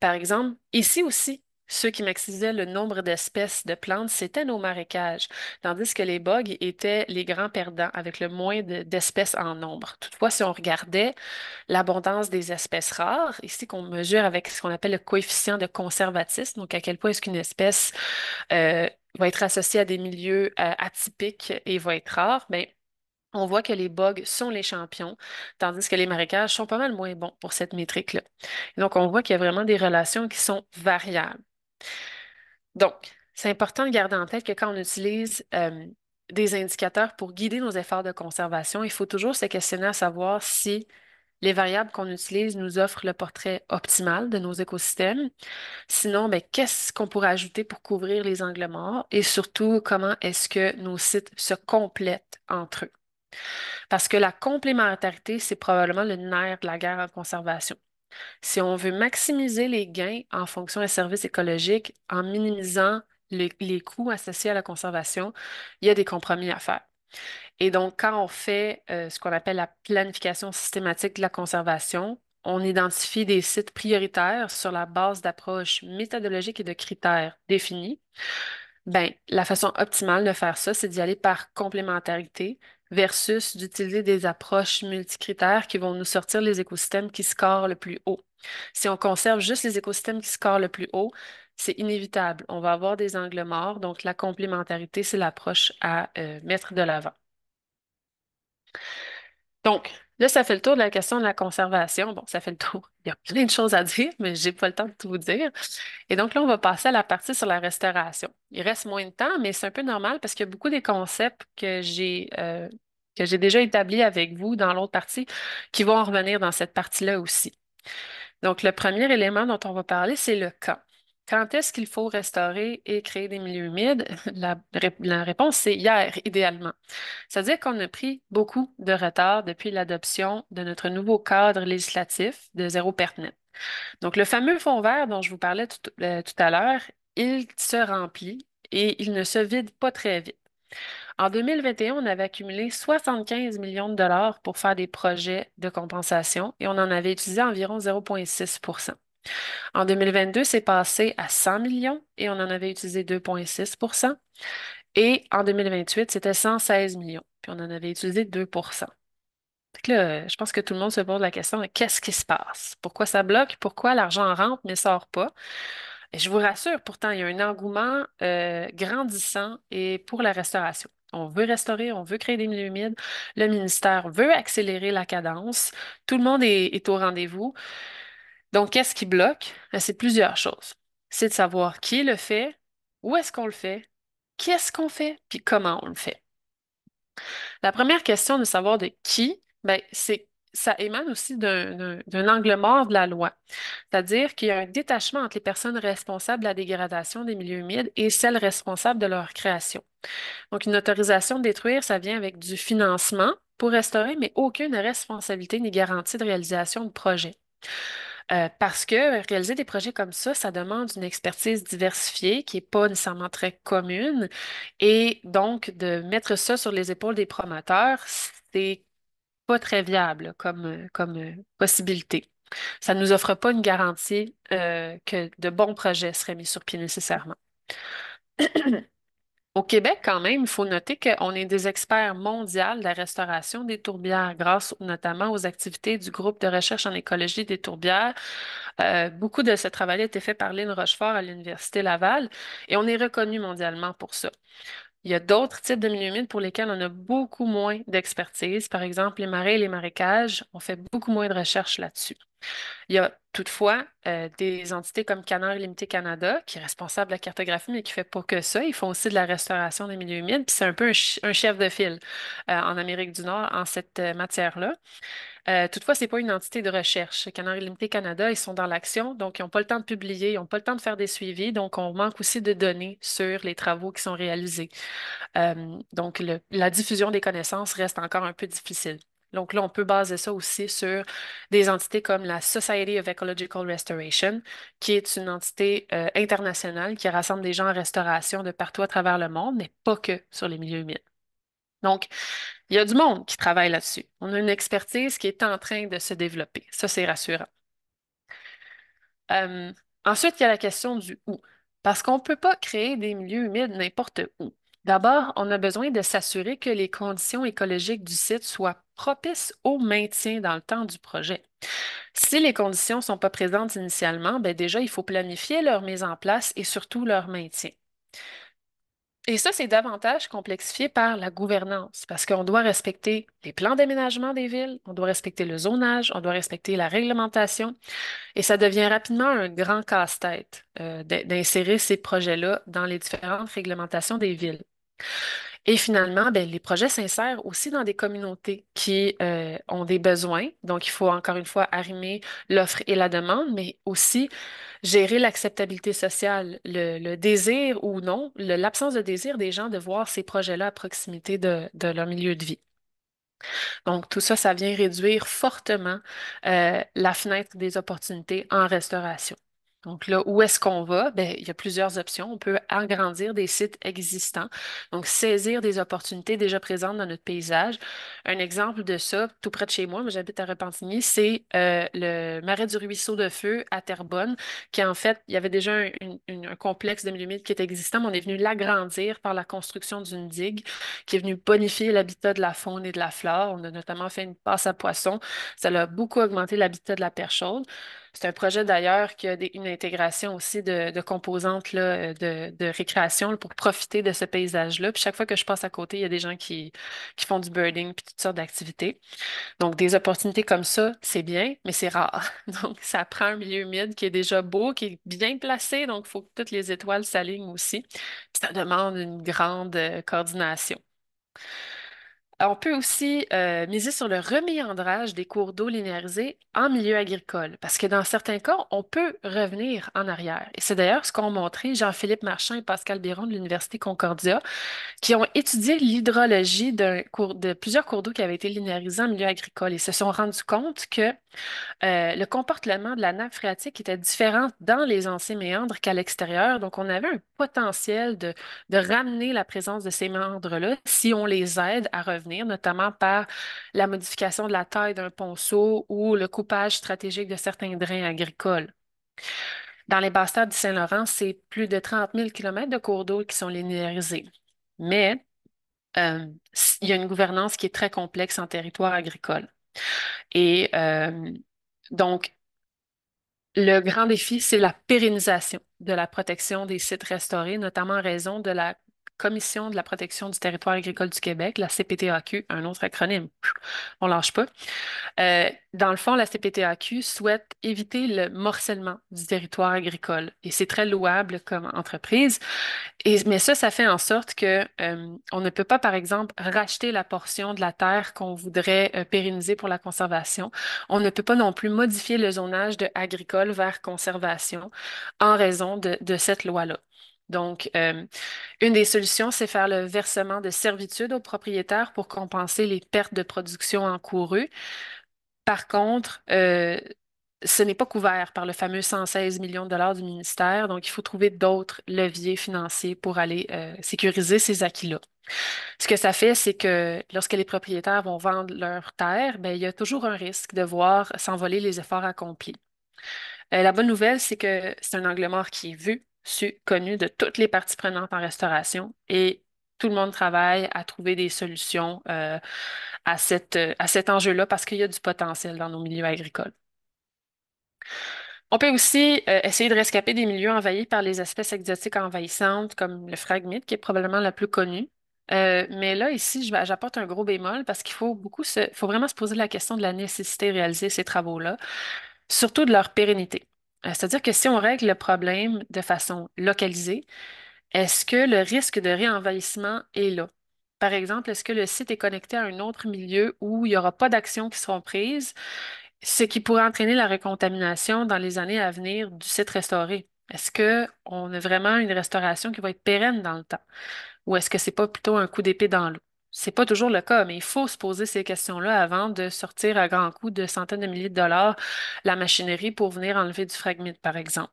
Par exemple, ici aussi, ceux qui maximisaient le nombre d'espèces de plantes, c'était nos marécages, tandis que les bogs étaient les grands perdants avec le moins d'espèces en nombre. Toutefois, si on regardait l'abondance des espèces rares, ici qu'on mesure avec ce qu'on appelle le coefficient de conservatisme, donc à quel point est-ce qu'une espèce euh, va être associée à des milieux euh, atypiques et va être rare, bien, on voit que les bogs sont les champions, tandis que les marécages sont pas mal moins bons pour cette métrique-là. Donc, on voit qu'il y a vraiment des relations qui sont variables. Donc, c'est important de garder en tête que quand on utilise euh, des indicateurs pour guider nos efforts de conservation, il faut toujours se questionner à savoir si les variables qu'on utilise nous offrent le portrait optimal de nos écosystèmes. Sinon, ben, qu'est-ce qu'on pourrait ajouter pour couvrir les angles morts et surtout, comment est-ce que nos sites se complètent entre eux? Parce que la complémentarité, c'est probablement le nerf de la guerre en conservation. Si on veut maximiser les gains en fonction des services écologiques en minimisant les coûts associés à la conservation, il y a des compromis à faire. Et donc, quand on fait euh, ce qu'on appelle la planification systématique de la conservation, on identifie des sites prioritaires sur la base d'approches méthodologiques et de critères définis. Ben, la façon optimale de faire ça, c'est d'y aller par complémentarité versus d'utiliser des approches multicritères qui vont nous sortir les écosystèmes qui scorent le plus haut. Si on conserve juste les écosystèmes qui scorent le plus haut, c'est inévitable. On va avoir des angles morts, donc la complémentarité, c'est l'approche à euh, mettre de l'avant. Donc, là, ça fait le tour de la question de la conservation. Bon, ça fait le tour. Il y a plein de choses à dire, mais j'ai pas le temps de tout vous dire. Et donc là, on va passer à la partie sur la restauration. Il reste moins de temps, mais c'est un peu normal parce qu'il y a beaucoup des concepts que j'ai euh, que j'ai déjà établis avec vous dans l'autre partie qui vont en revenir dans cette partie-là aussi. Donc, le premier élément dont on va parler, c'est le quand. Quand est-ce qu'il faut restaurer et créer des milieux humides? La, réponse, c'est hier, idéalement. C'est-à-dire qu'on a pris beaucoup de retard depuis l'adoption de notre nouveau cadre législatif de zéro perte nette. Donc, le fameux fonds vert dont je vous parlais euh, tout à l'heure, il se remplit et il ne se vide pas très vite. En 2021, on avait accumulé 75 millions de dollars pour faire des projets de compensation et on en avait utilisé environ 0,6 En 2022, c'est passé à 100 millions et on en avait utilisé 2,6% Et en 2028, c'était 116 millions, puis on en avait utilisé 2 là, je pense que tout le monde se pose la question, qu'est-ce qui se passe? Pourquoi ça bloque? Pourquoi l'argent rentre mais sort pas? Et je vous rassure, pourtant, il y a un engouement euh, grandissant et pour la restauration. On veut restaurer, on veut créer des milieux humides. Le ministère veut accélérer la cadence. Tout le monde est au rendez-vous. Donc, qu'est-ce qui bloque? Ben, c'est plusieurs choses. C'est de savoir qui le fait, où est-ce qu'on le fait, qu'est-ce qu'on fait, puis comment on le fait. La première question de savoir de qui, ben, c'est ça émane aussi d'un angle mort de la loi. C'est-à-dire qu'il y a un détachement entre les personnes responsables de la dégradation des milieux humides et celles responsables de leur création. Donc, une autorisation de détruire, ça vient avec du financement pour restaurer, mais aucune responsabilité ni garantie de réalisation de projet. Euh, parce que réaliser des projets comme ça, ça demande une expertise diversifiée qui n'est pas nécessairement très commune. Et donc, de mettre ça sur les épaules des promoteurs, c'est pas très viable comme, euh, comme euh, possibilité. Ça ne nous offre pas une garantie que de bons projets seraient mis sur pied nécessairement. Au Québec, quand même, il faut noter qu'on est des experts mondiaux de la restauration des tourbières grâce notamment aux activités du groupe de recherche en écologie des tourbières. Euh, beaucoup de ce travail a été fait par Lynn Rochefort à l'Université Laval et on est reconnu mondialement pour ça. Il y a d'autres types de milieux humides pour lesquels on a beaucoup moins d'expertise. Par exemple, les marais et les marécages, on fait beaucoup moins de recherches là-dessus. Il y a toutefois euh, des entités comme Canard Limité Canada, qui est responsable de la cartographie, mais qui ne fait pas que ça. Ils font aussi de la restauration des milieux humides. Puis c'est un peu un, chef de file euh, en Amérique du Nord en cette euh, matière-là. Toutefois, ce n'est pas une entité de recherche. Canard Limité Canada, ils sont dans l'action, donc ils n'ont pas le temps de publier, ils n'ont pas le temps de faire des suivis, donc on manque aussi de données sur les travaux qui sont réalisés. donc la diffusion des connaissances reste encore un peu difficile. Donc là, on peut baser ça aussi sur des entités comme la Society of Ecological Restoration, qui est une entité euh, internationale qui rassemble des gens en restauration de partout à travers le monde, mais pas que sur les milieux humides. Donc, il y a du monde qui travaille là-dessus. On a une expertise qui est en train de se développer. Ça, c'est rassurant. Euh, ensuite, il y a la question du où. Parce qu'on ne peut pas créer des milieux humides n'importe où. D'abord, on a besoin de s'assurer que les conditions écologiques du site soient propices au maintien dans le temps du projet. Si les conditions ne sont pas présentes initialement, ben déjà, il faut planifier leur mise en place et surtout leur maintien. Et ça, c'est davantage complexifié par la gouvernance, parce qu'on doit respecter les plans d'aménagement des villes, on doit respecter le zonage, on doit respecter la réglementation, et ça devient rapidement un grand casse-tête euh, d'insérer ces projets-là dans les différentes réglementations des villes. Et finalement, ben, les projets s'insèrent aussi dans des communautés qui euh, ont des besoins. Donc, il faut encore une fois arrimer l'offre et la demande, mais aussi gérer l'acceptabilité sociale, le, désir ou non, l'absence de désir des gens de voir ces projets-là à proximité de, leur milieu de vie. Donc, tout ça, ça vient réduire fortement euh, la fenêtre des opportunités en restauration. Donc là, où est-ce qu'on va? Ben, il y a plusieurs options. On peut agrandir des sites existants, donc saisir des opportunités déjà présentes dans notre paysage. Un exemple de ça, tout près de chez moi, moi j'habite à Repentigny, c'est euh, le marais du Ruisseau de Feu à Terrebonne, qui en fait, il y avait déjà un, complexe de milieu qui était existant, mais on est venu l'agrandir par la construction d'une digue qui est venue bonifier l'habitat de la faune et de la flore. On a notamment fait une passe à poissons. Ça a beaucoup augmenté l'habitat de la perche. C'est un projet d'ailleurs qui a une intégration aussi de, composantes là, de, de récréation pour profiter de ce paysage-là. Puis chaque fois que je passe à côté, il y a des gens qui, qui font du birding puis toutes sortes d'activités. Donc, des opportunités comme ça, c'est bien, mais c'est rare. Donc, ça prend un milieu humide qui est déjà beau, qui est bien placé. Donc, il faut que toutes les étoiles s'alignent aussi. Puis ça demande une grande euh, coordination. On peut aussi euh, miser sur le reméandrage des cours d'eau linéarisés en milieu agricole, parce que dans certains cas, on peut revenir en arrière. Et c'est d'ailleurs ce qu'ont montré Jean-Philippe Marchand et Pascal Biron de l'Université Concordia, qui ont étudié l'hydrologie de plusieurs cours d'eau qui avaient été linéarisés en milieu agricole et se sont rendus compte que euh, le comportement de la nappe phréatique était différent dans les anciens méandres qu'à l'extérieur. Donc, on avait un potentiel de ramener la présence de ces méandres-là si on les aide à revenir, notamment par la modification de la taille d'un ponceau ou le coupage stratégique de certains drains agricoles. Dans les basses terres du Saint-Laurent, c'est plus de 30 000 km de cours d'eau qui sont linéarisés. Mais euh, il y a une gouvernance qui est très complexe en territoire agricole. Et euh, donc, le grand défi, c'est la pérennisation de la protection des sites restaurés, notamment en raison de la Commission de la protection du territoire agricole du Québec, la CPTAQ, un autre acronyme. On lâche pas. Euh, dans le fond, la CPTAQ souhaite éviter le morcellement du territoire agricole et c'est très louable comme entreprise. Mais ça, ça fait en sorte que euh, on ne peut pas, par exemple, racheter la portion de la terre qu'on voudrait euh, pérenniser pour la conservation. On ne peut pas non plus modifier le zonage de agricole vers conservation en raison de cette loi-là. Donc, euh, une des solutions, c'est faire le versement de servitudes aux propriétaires pour compenser les pertes de production encourues. Par contre, euh, ce n'est pas couvert par le fameux 116 millions de dollars du ministère, donc il faut trouver d'autres leviers financiers pour aller euh, sécuriser ces acquis-là. Ce que ça fait, c'est que lorsque les propriétaires vont vendre leurs terres, ben, il y a toujours un risque de voir s'envoler les efforts accomplis. La bonne nouvelle, c'est que c'est un angle mort qui est vu, connu de toutes les parties prenantes en restauration et tout le monde travaille à trouver des solutions euh, à cette, à cet enjeu-là parce qu'il y a du potentiel dans nos milieux agricoles. On peut aussi euh, essayer de rescaper des milieux envahis par les espèces exotiques envahissantes comme le phragmite, qui est probablement la plus connue. Euh, mais là, ici, j'apporte un gros bémol parce qu'il faut beaucoup se, faut vraiment se poser la question de la nécessité de réaliser ces travaux-là, surtout de leur pérennité. Euh, c'est-à-dire que si on règle le problème de façon localisée, est-ce que le risque de réenvahissement est là? Par exemple, est-ce que le site est connecté à un autre milieu où il n'y aura pas d'actions qui seront prises? ce qui pourrait entraîner la recontamination dans les années à venir du site restauré? Est-ce qu'on a vraiment une restauration qui va être pérenne dans le temps? Ou est-ce que c'est pas plutôt un coup d'épée dans l'eau? C'est pas toujours le cas, mais il faut se poser ces questions-là avant de sortir à grands coups de centaines de milliers de dollars la machinerie pour venir enlever du fragmite, par exemple.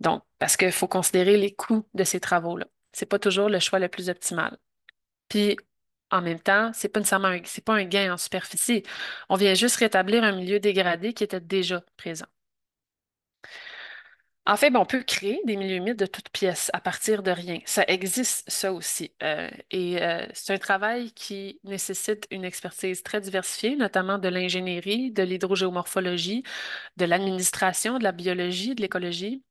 Donc, parce qu'il faut considérer les coûts de ces travaux-là. C'est pas toujours le choix le plus optimal. Puis, en même temps, c'est pas nécessairement pas un gain en superficie. On vient juste rétablir un milieu dégradé qui était déjà présent. En fait, ben, on peut créer des milieux humides de toutes pièces à partir de rien. Ça existe, ça aussi. Euh, et euh, c'est un travail qui nécessite une expertise très diversifiée, notamment de l'ingénierie, de l'hydrogéomorphologie, de l'administration, de la biologie, de l'écologie.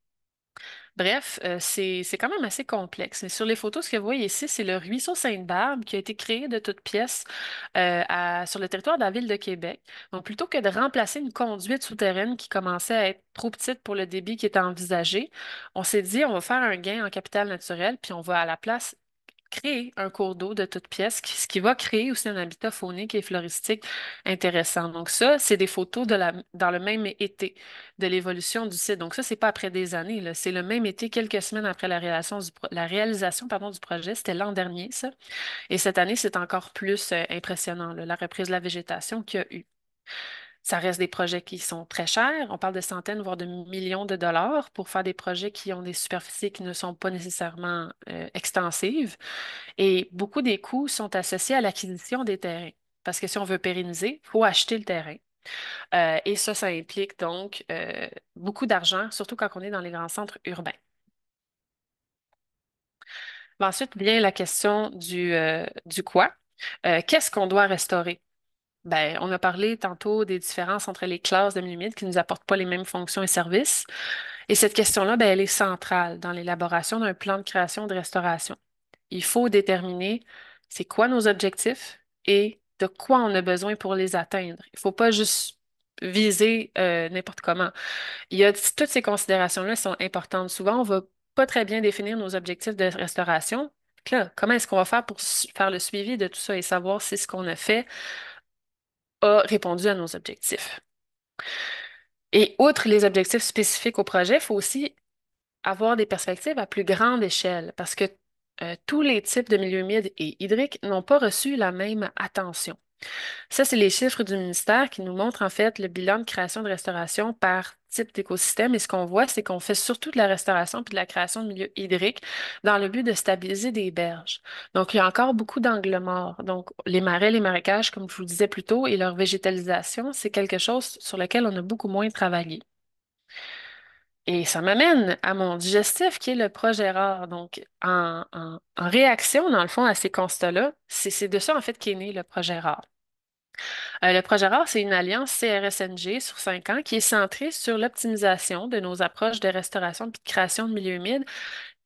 Bref, euh, c'est, quand même assez complexe. Et sur les photos, ce que vous voyez ici, c'est le ruisseau Sainte-Barbe qui a été créé de toutes pièces euh, sur le territoire de la ville de Québec. Donc, plutôt que de remplacer une conduite souterraine qui commençait à être trop petite pour le débit qui était envisagé, on s'est dit, on va faire un gain en capital naturel, puis on va à la place créer un cours d'eau de toutes pièces, qui- ce qui va créer aussi un habitat faunique et floristique intéressant. Donc ça, c'est des photos de la, dans le même été de l'évolution du site. Donc ça, c'est pas après des années. C'est le même été, quelques semaines après la réalisation du, projet. C'était l'an dernier, ça. Et cette année, c'est encore plus euh, impressionnant, la reprise de la végétation qu'il y a eu. Ça reste des projets qui sont très chers. On parle de centaines, voire de millions de dollars pour faire des projets qui ont des superficies qui ne sont pas nécessairement euh, extensives. Et beaucoup des coûts sont associés à l'acquisition des terrains. Parce que si on veut pérenniser, il faut acheter le terrain. Euh, et ça, ça implique donc euh, beaucoup d'argent, surtout quand on est dans les grands centres urbains. Ensuite vient la question du, du quoi. qu'est-ce qu'on doit restaurer? Ben, on a parlé tantôt des différences entre les classes de millimitres qui ne nous apportent pas les mêmes fonctions et services. Et cette question-là, ben, elle est centrale dans l'élaboration d'un plan de création de restauration. Il faut déterminer c'est quoi nos objectifs et de quoi on a besoin pour les atteindre. Il ne faut pas juste viser euh, n'importe comment. Il y a toutes ces considérations-là sont importantes. Souvent, on ne va pas très bien définir nos objectifs de restauration. Comment est-ce qu'on va faire pour faire le suivi de tout ça et savoir si ce qu'on a fait répondu à nos objectifs. Et outre les objectifs spécifiques au projet, il faut aussi avoir des perspectives à plus grande échelle parce que euh, tous les types de milieux humides et hydriques n'ont pas reçu la même attention. Ça, c'est les chiffres du ministère qui nous montrent en fait le bilan de création de restauration par type d'écosystème. Et ce qu'on voit, c'est qu'on fait surtout de la restauration puis de la création de milieux hydriques dans le but de stabiliser des berges. Donc, il y a encore beaucoup d'angles morts. Donc, les marais, les marécages, comme je vous le disais plus tôt, et leur végétalisation, c'est quelque chose sur lequel on a beaucoup moins travaillé. Et ça m'amène à mon digestif qui est le projet rare. Donc, en, réaction, dans le fond, à ces constats-là, c'est de ça, en fait, qu'est né le projet rare. Euh, le projet RAR, c'est une alliance CRSNG sur cinq ans qui est centrée sur l'optimisation de nos approches de restauration et de création de milieux humides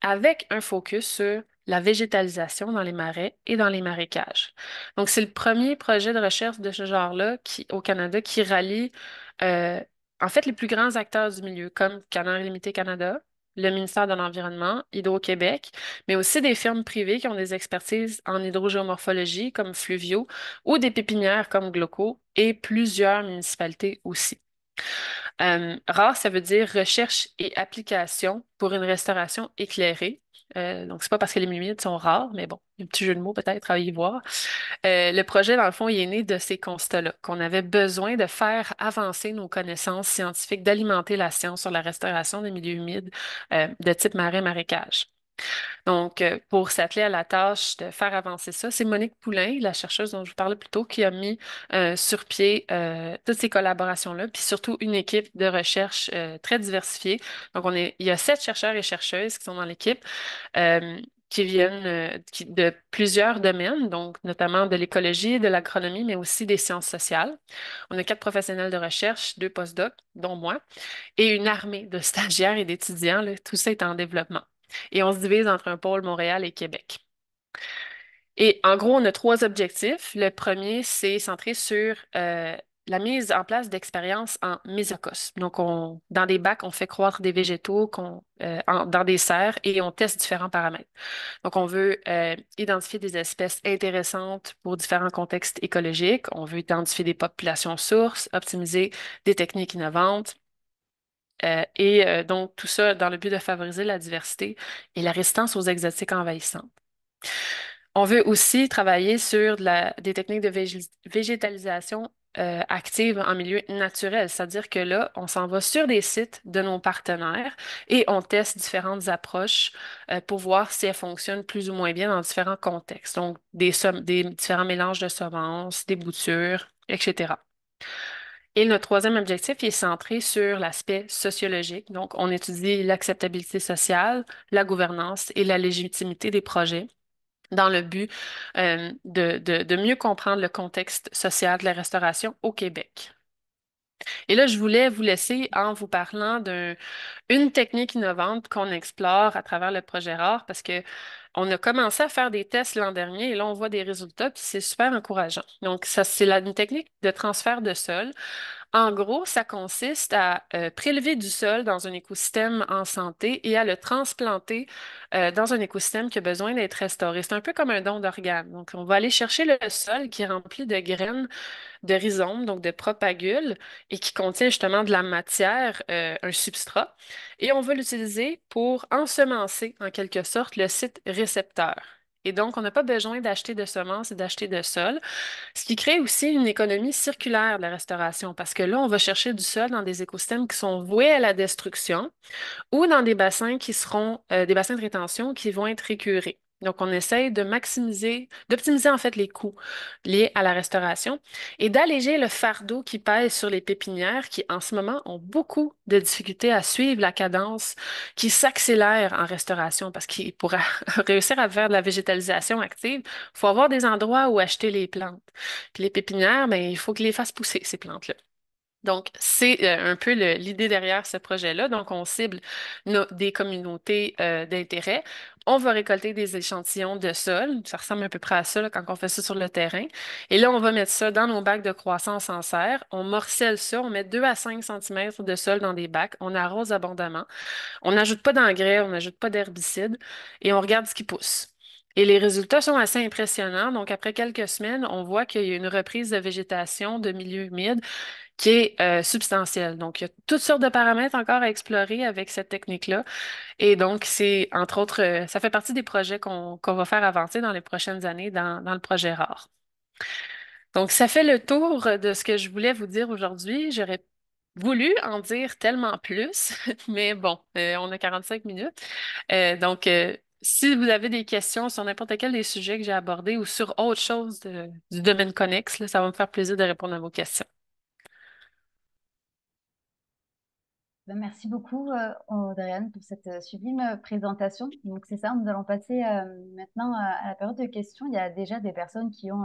avec un focus sur la végétalisation dans les marais et dans les marécages. Donc, c'est le premier projet de recherche de ce genre-là au Canada qui rallie euh, en fait les plus grands acteurs du milieu, comme Canard Limité Canada, le ministère de l'Environnement, Hydro-Québec, mais aussi des firmes privées qui ont des expertises en hydrogéomorphologie comme Fluvio ou des pépinières comme Gloco et plusieurs municipalités aussi. Euh, rare, ça veut dire recherche et application pour une restauration éclairée. Euh, donc, c'est pas parce que les lumières sont rares, mais bon, un petit jeu de mots peut-être à y voir. Euh, le projet, dans le fond, il est né de ces constats-là, qu'on avait besoin de faire avancer nos connaissances scientifiques, d'alimenter la science sur la restauration des milieux humides euh, de type marais-marécage. Donc, euh, pour s'atteler à la tâche de faire avancer ça, c'est Monique Poulain, la chercheuse dont je vous parlais plus tôt, qui a mis euh, sur pied euh, toutes ces collaborations-là, puis surtout une équipe de recherche très diversifiée. Donc, on il y a sept chercheurs et chercheuses qui sont dans l'équipe. qui viennent de plusieurs domaines, donc notamment de l'écologie, de l'agronomie, mais aussi des sciences sociales. On a quatre professionnels de recherche, deux postdocs, dont moi, et une armée de stagiaires et d'étudiants. Tout ça est en développement. Et on se divise entre un pôle Montréal et Québec. Et en gros, on a trois objectifs. Le premier, c'est centré sur euh, la mise en place d'expériences en mésocos. Donc, on, dans des bacs, on fait croître des végétaux euh, dans des serres et on teste différents paramètres. Donc, on veut euh, identifier des espèces intéressantes pour différents contextes écologiques. On veut identifier des populations sources, optimiser des techniques innovantes, euh, et euh, donc, tout ça dans le but de favoriser la diversité et la résistance aux exotiques envahissantes. On veut aussi travailler sur des techniques de végétalisation euh, active en milieu naturel, c'est-à-dire que là, on s'en va sur des sites de nos partenaires et on teste différentes approches pour voir si elles fonctionnent plus ou moins bien dans différents contextes. Donc, des différents mélanges de semences, des boutures, etc. Et notre troisième objectif est centré sur l'aspect sociologique. Donc, on étudie l'acceptabilité sociale, la gouvernance et la légitimité des projets dans le but euh, de, de, mieux comprendre le contexte social de la restauration au Québec. Et là, je voulais vous laisser en vous parlant d'une technique innovante qu'on explore à travers le projet RAR parce que on a commencé à faire des tests l'an dernier et là, on voit des résultats, puis c'est super encourageant. Donc, ça, c'est une technique de transfert de sol. En gros, ça consiste à euh, prélever du sol dans un écosystème en santé et à le transplanter euh, dans un écosystème qui a besoin d'être restauré. C'est un peu comme un don d'organes. Donc, on va aller chercher le sol qui est rempli de graines de rhizomes, donc de propagules, et qui contient justement de la matière, euh, un substrat, et on va l'utiliser pour ensemencer en quelque sorte le site récepteur. Et donc, on n'a pas besoin d'acheter de semences et d'acheter de sol, ce qui crée aussi une économie circulaire de la restauration, parce que là, on va chercher du sol dans des écosystèmes qui sont voués à la destruction ou dans des bassins qui seront euh, des bassins de rétention qui vont être récurés. Donc, on essaye de maximiser, d'optimiser en fait les coûts liés à la restauration et d'alléger le fardeau qui pèse sur les pépinières qui, en ce moment, ont beaucoup de difficultés à suivre la cadence qui s'accélère en restauration parce qu'il pourra réussir à faire de la végétalisation active, il faut avoir des endroits où acheter les plantes. Les pépinières, ben, il faut qu'ils les fassent pousser, ces plantes-là. Donc, c'est euh, un peu l'idée derrière ce projet-là. Donc, on cible des communautés euh, d'intérêt. On va récolter des échantillons de sol. Ça ressemble à peu près à ça quand on fait ça sur le terrain. Et là, on va mettre ça dans nos bacs de croissance en serre. On morcelle ça. On met 2 à 5 cm de sol dans des bacs. On arrose abondamment. On n'ajoute pas d'engrais, on n'ajoute pas d'herbicides et on regarde ce qui pousse. Et les résultats sont assez impressionnants. Donc, après quelques semaines, on voit qu'il y a une reprise de végétation de milieu humide qui est euh, substantielle. Donc, il y a toutes sortes de paramètres encore à explorer avec cette technique-là. Et donc, c'est, entre autres, euh, ça fait partie des projets qu'on va faire avancer dans les prochaines années dans, le projet RAR. Donc, ça fait le tour de ce que je voulais vous dire aujourd'hui. J'aurais voulu en dire tellement plus, mais bon, euh, on a 45 minutes. donc, si vous avez des questions sur n'importe quel des sujets que j'ai abordés ou sur autre chose du domaine connexe, ça va me faire plaisir de répondre à vos questions. Ben, merci beaucoup, euh, Audriane, pour cette euh, sublime euh, présentation. Donc, c'est ça, nous allons passer maintenant à la période de questions. Il y a déjà des personnes qui ont,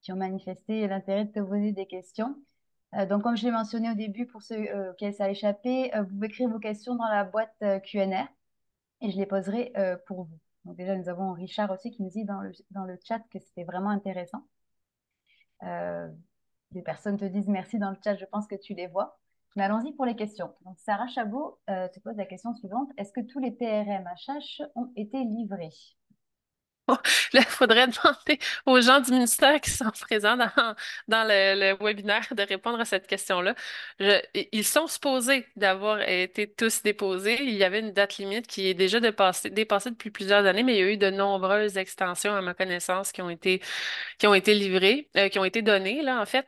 qui ont manifesté l'intérêt de te poser des questions. donc, comme je l'ai mentionné au début, pour ceux auxquels ça a échappé, vous pouvez écrire vos questions dans la boîte QNR et je les poserai pour vous. Donc, déjà, nous avons Richard aussi qui nous dit dans le, dans le chat que c'était vraiment intéressant. des personnes te disent merci dans le chat, je pense que tu les vois. Mais allons-y pour les questions. Sarah Chabot euh, te pose la question suivante. Est-ce que tous les PRM HH ont été livrés? il faudrait demander aux gens du ministère qui sont présents dans, dans le, webinaire de répondre à cette question-là. Ils sont supposés d'avoir été tous déposés. Il y avait une date limite qui est déjà dépassée, depuis plusieurs années, mais il y a eu de nombreuses extensions, à ma connaissance, qui ont été, qui ont été livrées, euh, qui ont été données, là, en fait.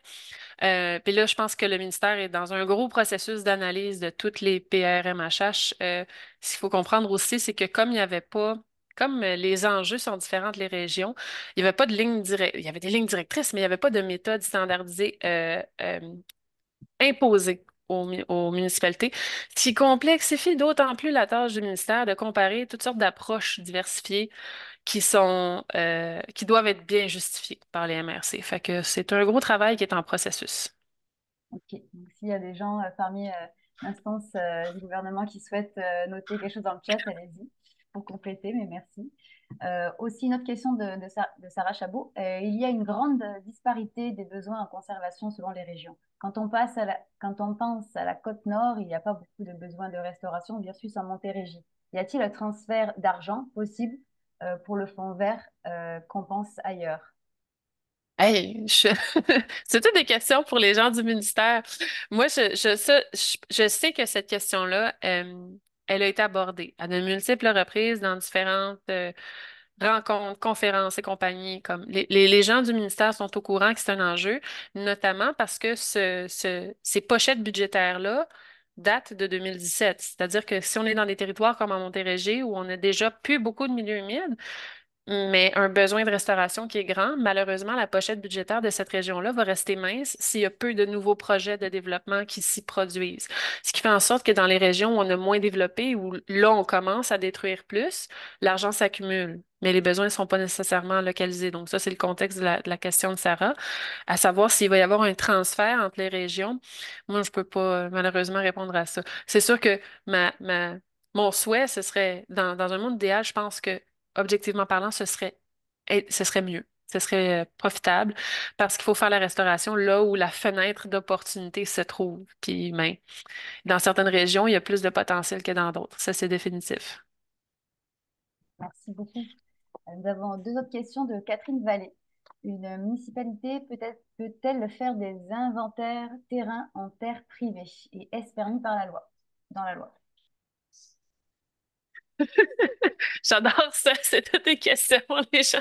Euh, puis là, je pense que le ministère est dans un gros processus d'analyse de toutes les PRMHH. Euh, ce qu'il faut comprendre aussi, c'est que comme il n'y avait pas, comme les enjeux sont différents les régions, il n'y avait pas de ligne directe. Il y avait des lignes directrices, mais il n'y avait pas de méthode standardisée euh, imposée aux, municipalités, ce qui complexifie d'autant plus la tâche du ministère de comparer toutes sortes d'approches diversifiées qui sont euh, qui doivent être bien justifiées par les MRC. Fait que c'est un gros travail qui est en processus. OK. Donc, s'il y a des gens euh, parmi euh, l'instance du gouvernement qui souhaitent noter quelque chose dans le chat, allez-y compléter, mais merci. aussi, une autre question de, Sarah Chabot. il y a une grande disparité des besoins en conservation selon les régions. Quand on, passe à la, quand on pense à la côte nord, il n'y a pas beaucoup de besoins de restauration versus en Montérégie. Y a-t-il un transfert d'argent possible euh, pour le fond vert euh, qu'on pense ailleurs? Hey, c'est toutes des questions pour les gens du ministère. Moi, je, je, sais que cette question-là, euh, elle a été abordée à de multiples reprises dans différentes rencontres, conférences et compagnie. Comme les, gens du ministère sont au courant que c'est un enjeu, notamment parce que ce, ces pochettes budgétaires-là datent de 2017. C'est-à-dire que si on est dans des territoires comme en Montérégie où on a déjà plus beaucoup de milieux humides, mais un besoin de restauration qui est grand. Malheureusement, la pochette budgétaire de cette région-là va rester mince s'il y a peu de nouveaux projets de développement qui s'y produisent. Ce qui fait en sorte que dans les régions où on a moins développé, où là, on commence à détruire plus, l'argent s'accumule mais les besoins ne sont pas nécessairement localisés. Donc, ça, c'est le contexte de la, question de Sarah, à savoir s'il va y avoir un transfert entre les régions. Moi, je ne peux pas euh, malheureusement répondre à ça. C'est sûr que ma, ma, mon souhait, ce serait, dans, dans un monde idéal, je pense que objectivement parlant, ce serait, ce serait mieux. Ce serait euh, profitable parce qu'il faut faire la restauration là où la fenêtre d'opportunité se trouve. Ben, dans certaines régions, il y a plus de potentiel que dans d'autres. Ça, c'est définitif. Merci beaucoup. Euh, nous avons deux autres questions de Catherine Vallée. Une municipalité peut-elle peut faire des inventaires terrain en terre privée et est-ce permis par la loi, dans la loi? J'adore ça, c'est toutes des questions pour les gens.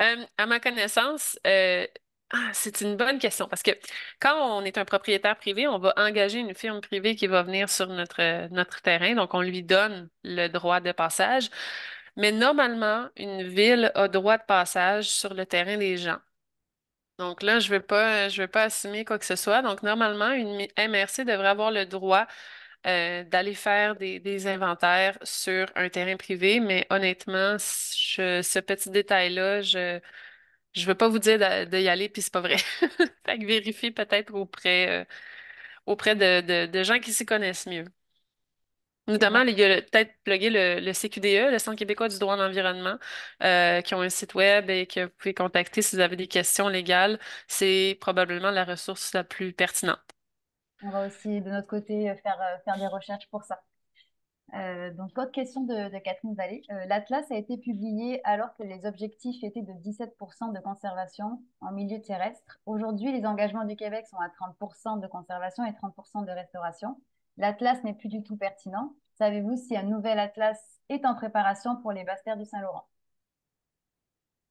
Euh, à ma connaissance, euh, ah, c'est une bonne question parce que quand on est un propriétaire privé, on va engager une firme privée qui va venir sur notre, notre terrain, donc on lui donne le droit de passage. Mais normalement, une ville a droit de passage sur le terrain des gens. Donc là, je ne veux pas assumer quoi que ce soit. Donc normalement, une MRC devrait avoir le droit euh, d'aller faire des, des inventaires sur un terrain privé, mais honnêtement, je- ce petit détail-là, je je veux pas vous dire d'y aller, puis c'est pas vrai. Fait que vérifiez peut-être auprès, euh, auprès de, de, de gens qui s'y connaissent mieux. Notamment, il y a peut-être pluguer le, le CQDE, le Centre québécois du droit de l'environnement, euh, qui ont un site web et que vous pouvez contacter si vous avez des questions légales. C'est probablement la ressource la plus pertinente. On va aussi de notre côté euh, faire, euh, faire des recherches pour ça. Euh, donc, autre question de, Catherine Vallée. L'Atlas a été publié alors que les objectifs étaient de 17% de conservation en milieu terrestre. Aujourd'hui, les engagements du Québec sont à 30% de conservation et 30% de restauration. L'Atlas n'est plus du tout pertinent. Savez-vous si un nouvel Atlas est en préparation pour les basses terres du Saint-Laurent?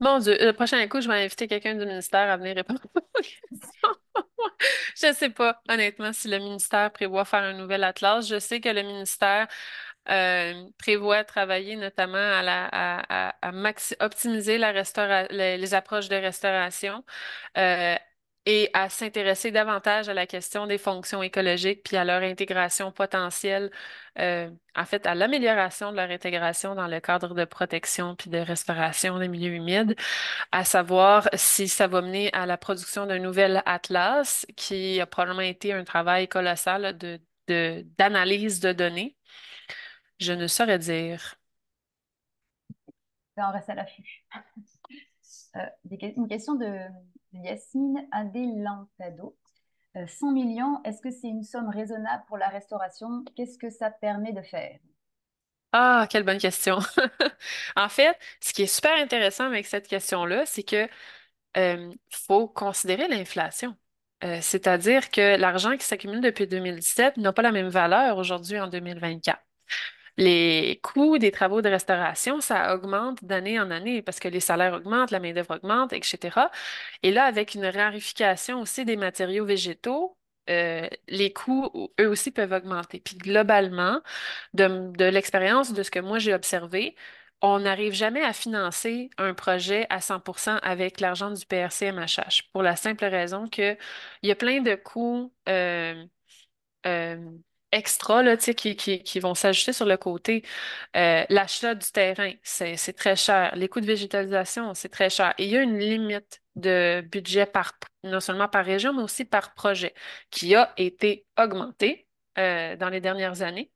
Mon Dieu, le prochain coup, je vais inviter quelqu'un du ministère à venir répondre aux questions. Je ne sais pas, honnêtement, si le ministère prévoit faire un nouvel atlas. Je sais que le ministère euh, prévoit travailler notamment à, la, optimiser la les approches de restauration euh, et à s'intéresser davantage à la question des fonctions écologiques puis à leur intégration potentielle, euh, en fait, à l'amélioration de leur intégration dans le cadre de protection puis de restauration des milieux humides à savoir si ça va mener à la production d'un nouvel atlas qui a probablement été un travail colossal là, de, de- d'analyse de données. Je ne saurais dire. Ben, on reste à l'affût. Euh, une question de, de Yasmine Adelantado. Euh, 100 millions, est-ce que c'est une somme raisonnable pour la restauration? Qu'est-ce que ça permet de faire? Ah, quelle bonne question. En fait, ce qui est super intéressant avec cette question-là, c'est que euh, faut considérer l'inflation. Euh, c'est-à-dire que l'argent qui s'accumule depuis 2017 n'a pas la même valeur aujourd'hui en 2024. Les coûts des travaux de restauration, ça augmente d'année en année parce que les salaires augmentent, la main-d'œuvre augmente, etc. Et là, avec une rarification aussi des matériaux végétaux, euh, les coûts, eux aussi, peuvent augmenter. Puis globalement, de, de l'expérience de ce que moi j'ai observé, on n'arrive jamais à financer un projet à 100% avec l'argent du PRC-MHH pour la simple raison que il y a plein de coûts. euh, euh, extra là, qui, vont s'ajouter sur le côté. Euh, l'achat du terrain, c'est, très cher. Les coûts de végétalisation, c'est très cher. Et il y a une limite de budget par, non seulement par région, mais aussi par projet, qui a été augmentée euh, dans les dernières années.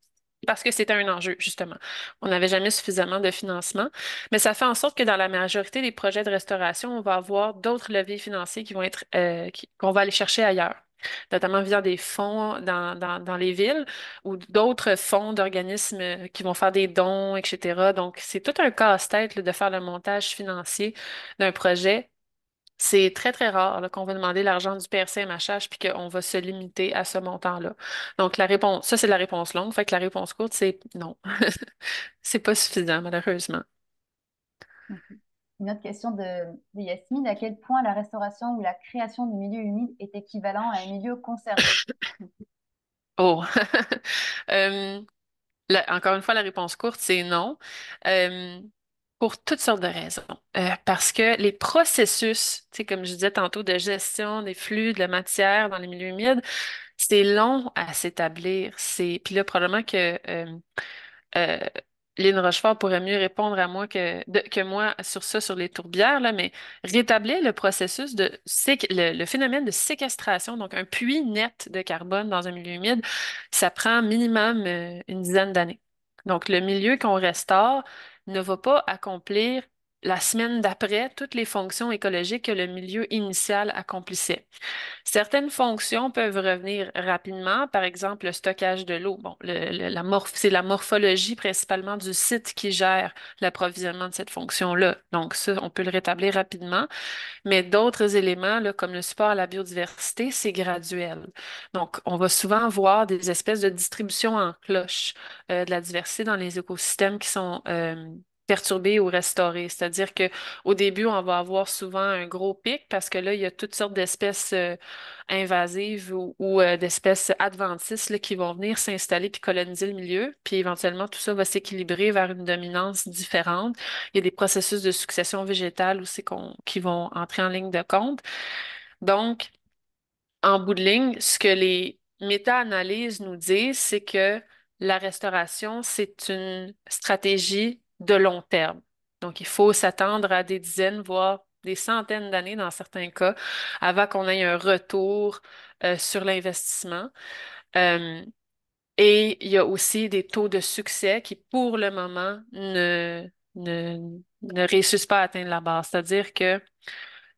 Parce que c'était un enjeu, justement. On n'avait jamais suffisamment de financement, mais ça fait en sorte que dans la majorité des projets de restauration, on va avoir d'autres leviers financiers qui vont être, euh, qu'on va aller chercher ailleurs notamment via des fonds dans, les villes ou d'autres fonds d'organismes qui vont faire des dons, etc. Donc, c'est tout un casse-tête de faire le montage financier d'un projet. C'est très, très rare qu'on va demander l'argent du PRC-MHH puis qu'on va se limiter à ce montant-là. Donc, la réponse, ça, c'est la réponse longue. Fait que la réponse courte, c'est non. C'est pas suffisant, malheureusement. Une autre question de, Yasmine, à quel point la restauration ou la création du milieu humide est équivalent à un milieu conservé? Oh! Euh, encore une fois, la réponse courte, c'est non, Euh, pour toutes sortes de raisons. Euh, parce que les processus, comme je disais tantôt, de gestion des flux, de la matière dans les milieux humides, c'est long à s'établir. Puis là, probablement que Lynn Rochefort pourrait mieux répondre à moi que, que moi sur ça, sur les tourbières, là, mais rétablir le processus de le, le phénomène de séquestration, donc un puits net de carbone dans un milieu humide, ça prend minimum euh, une dizaine d'années. Donc, le milieu qu'on restaure ne va pas accomplir la semaine d'après toutes les fonctions écologiques que le milieu initial accomplissait. Certaines fonctions peuvent revenir rapidement, par exemple le stockage de l'eau. C'est la morphologie principalement du site qui gère l'approvisionnement de cette fonction-là. Donc ça, on peut le rétablir rapidement, mais d'autres éléments, comme le support à la biodiversité, c'est graduel. Donc, on va souvent voir des espèces de distribution en cloche euh, de la diversité dans les écosystèmes qui sont euh, perturber ou restaurer. C'est-à-dire que au début, on va avoir souvent un gros pic parce que là, il y a toutes sortes d'espèces euh, invasives ou, euh, d'espèces adventices qui vont venir s'installer puis coloniser le milieu. Puis éventuellement, tout ça va s'équilibrer vers une dominance différente. Il y a des processus de succession végétale aussi qui vont entrer en ligne de compte. Donc, en bout de ligne, ce que les méta-analyses nous disent, c'est que la restauration, c'est une stratégie de long terme. Donc, il faut s'attendre à des dizaines, voire des centaines d'années dans certains cas, avant qu'on ait un retour euh, sur l'investissement. Euh, et il y a aussi des taux de succès qui, pour le moment, ne, ne, ne réussissent pas à atteindre la base. C'est-à-dire que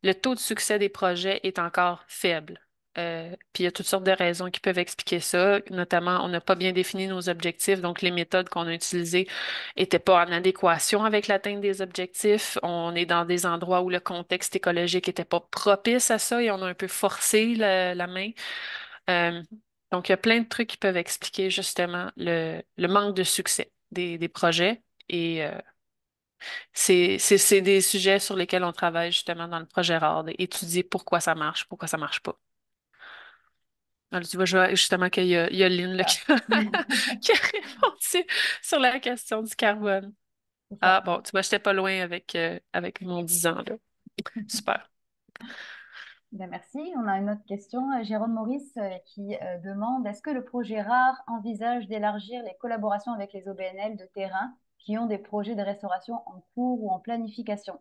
le taux de succès des projets est encore faible. Euh, puis il y a toutes sortes de raisons qui peuvent expliquer ça. Notamment, on n'a pas bien défini nos objectifs, donc les méthodes qu'on a utilisées n'étaient pas en adéquation avec l'atteinte des objectifs. On est dans des endroits où le contexte écologique n'était pas propice à ça et on a un peu forcé la, main. Euh, donc, il y a plein de trucs qui peuvent expliquer justement le, manque de succès des, projets. Et euh, c'est, des sujets sur lesquels on travaille justement dans le projet RAR, d'étudier pourquoi ça marche, pourquoi ça marche pas. Alors, tu vois, je vois justement qu'il y a, il y a Lynn là, qui, a répondu sur la question du carbone. Ah, bon, tu vois, j'étais pas loin avec, euh, avec mon 10 ans, là. Super. Bien, merci. On a une autre question. Jérôme Maurice euh, qui euh, demande, est-ce que le projet RAR envisage d'élargir les collaborations avec les OBNL de terrain qui ont des projets de restauration en cours ou en planification?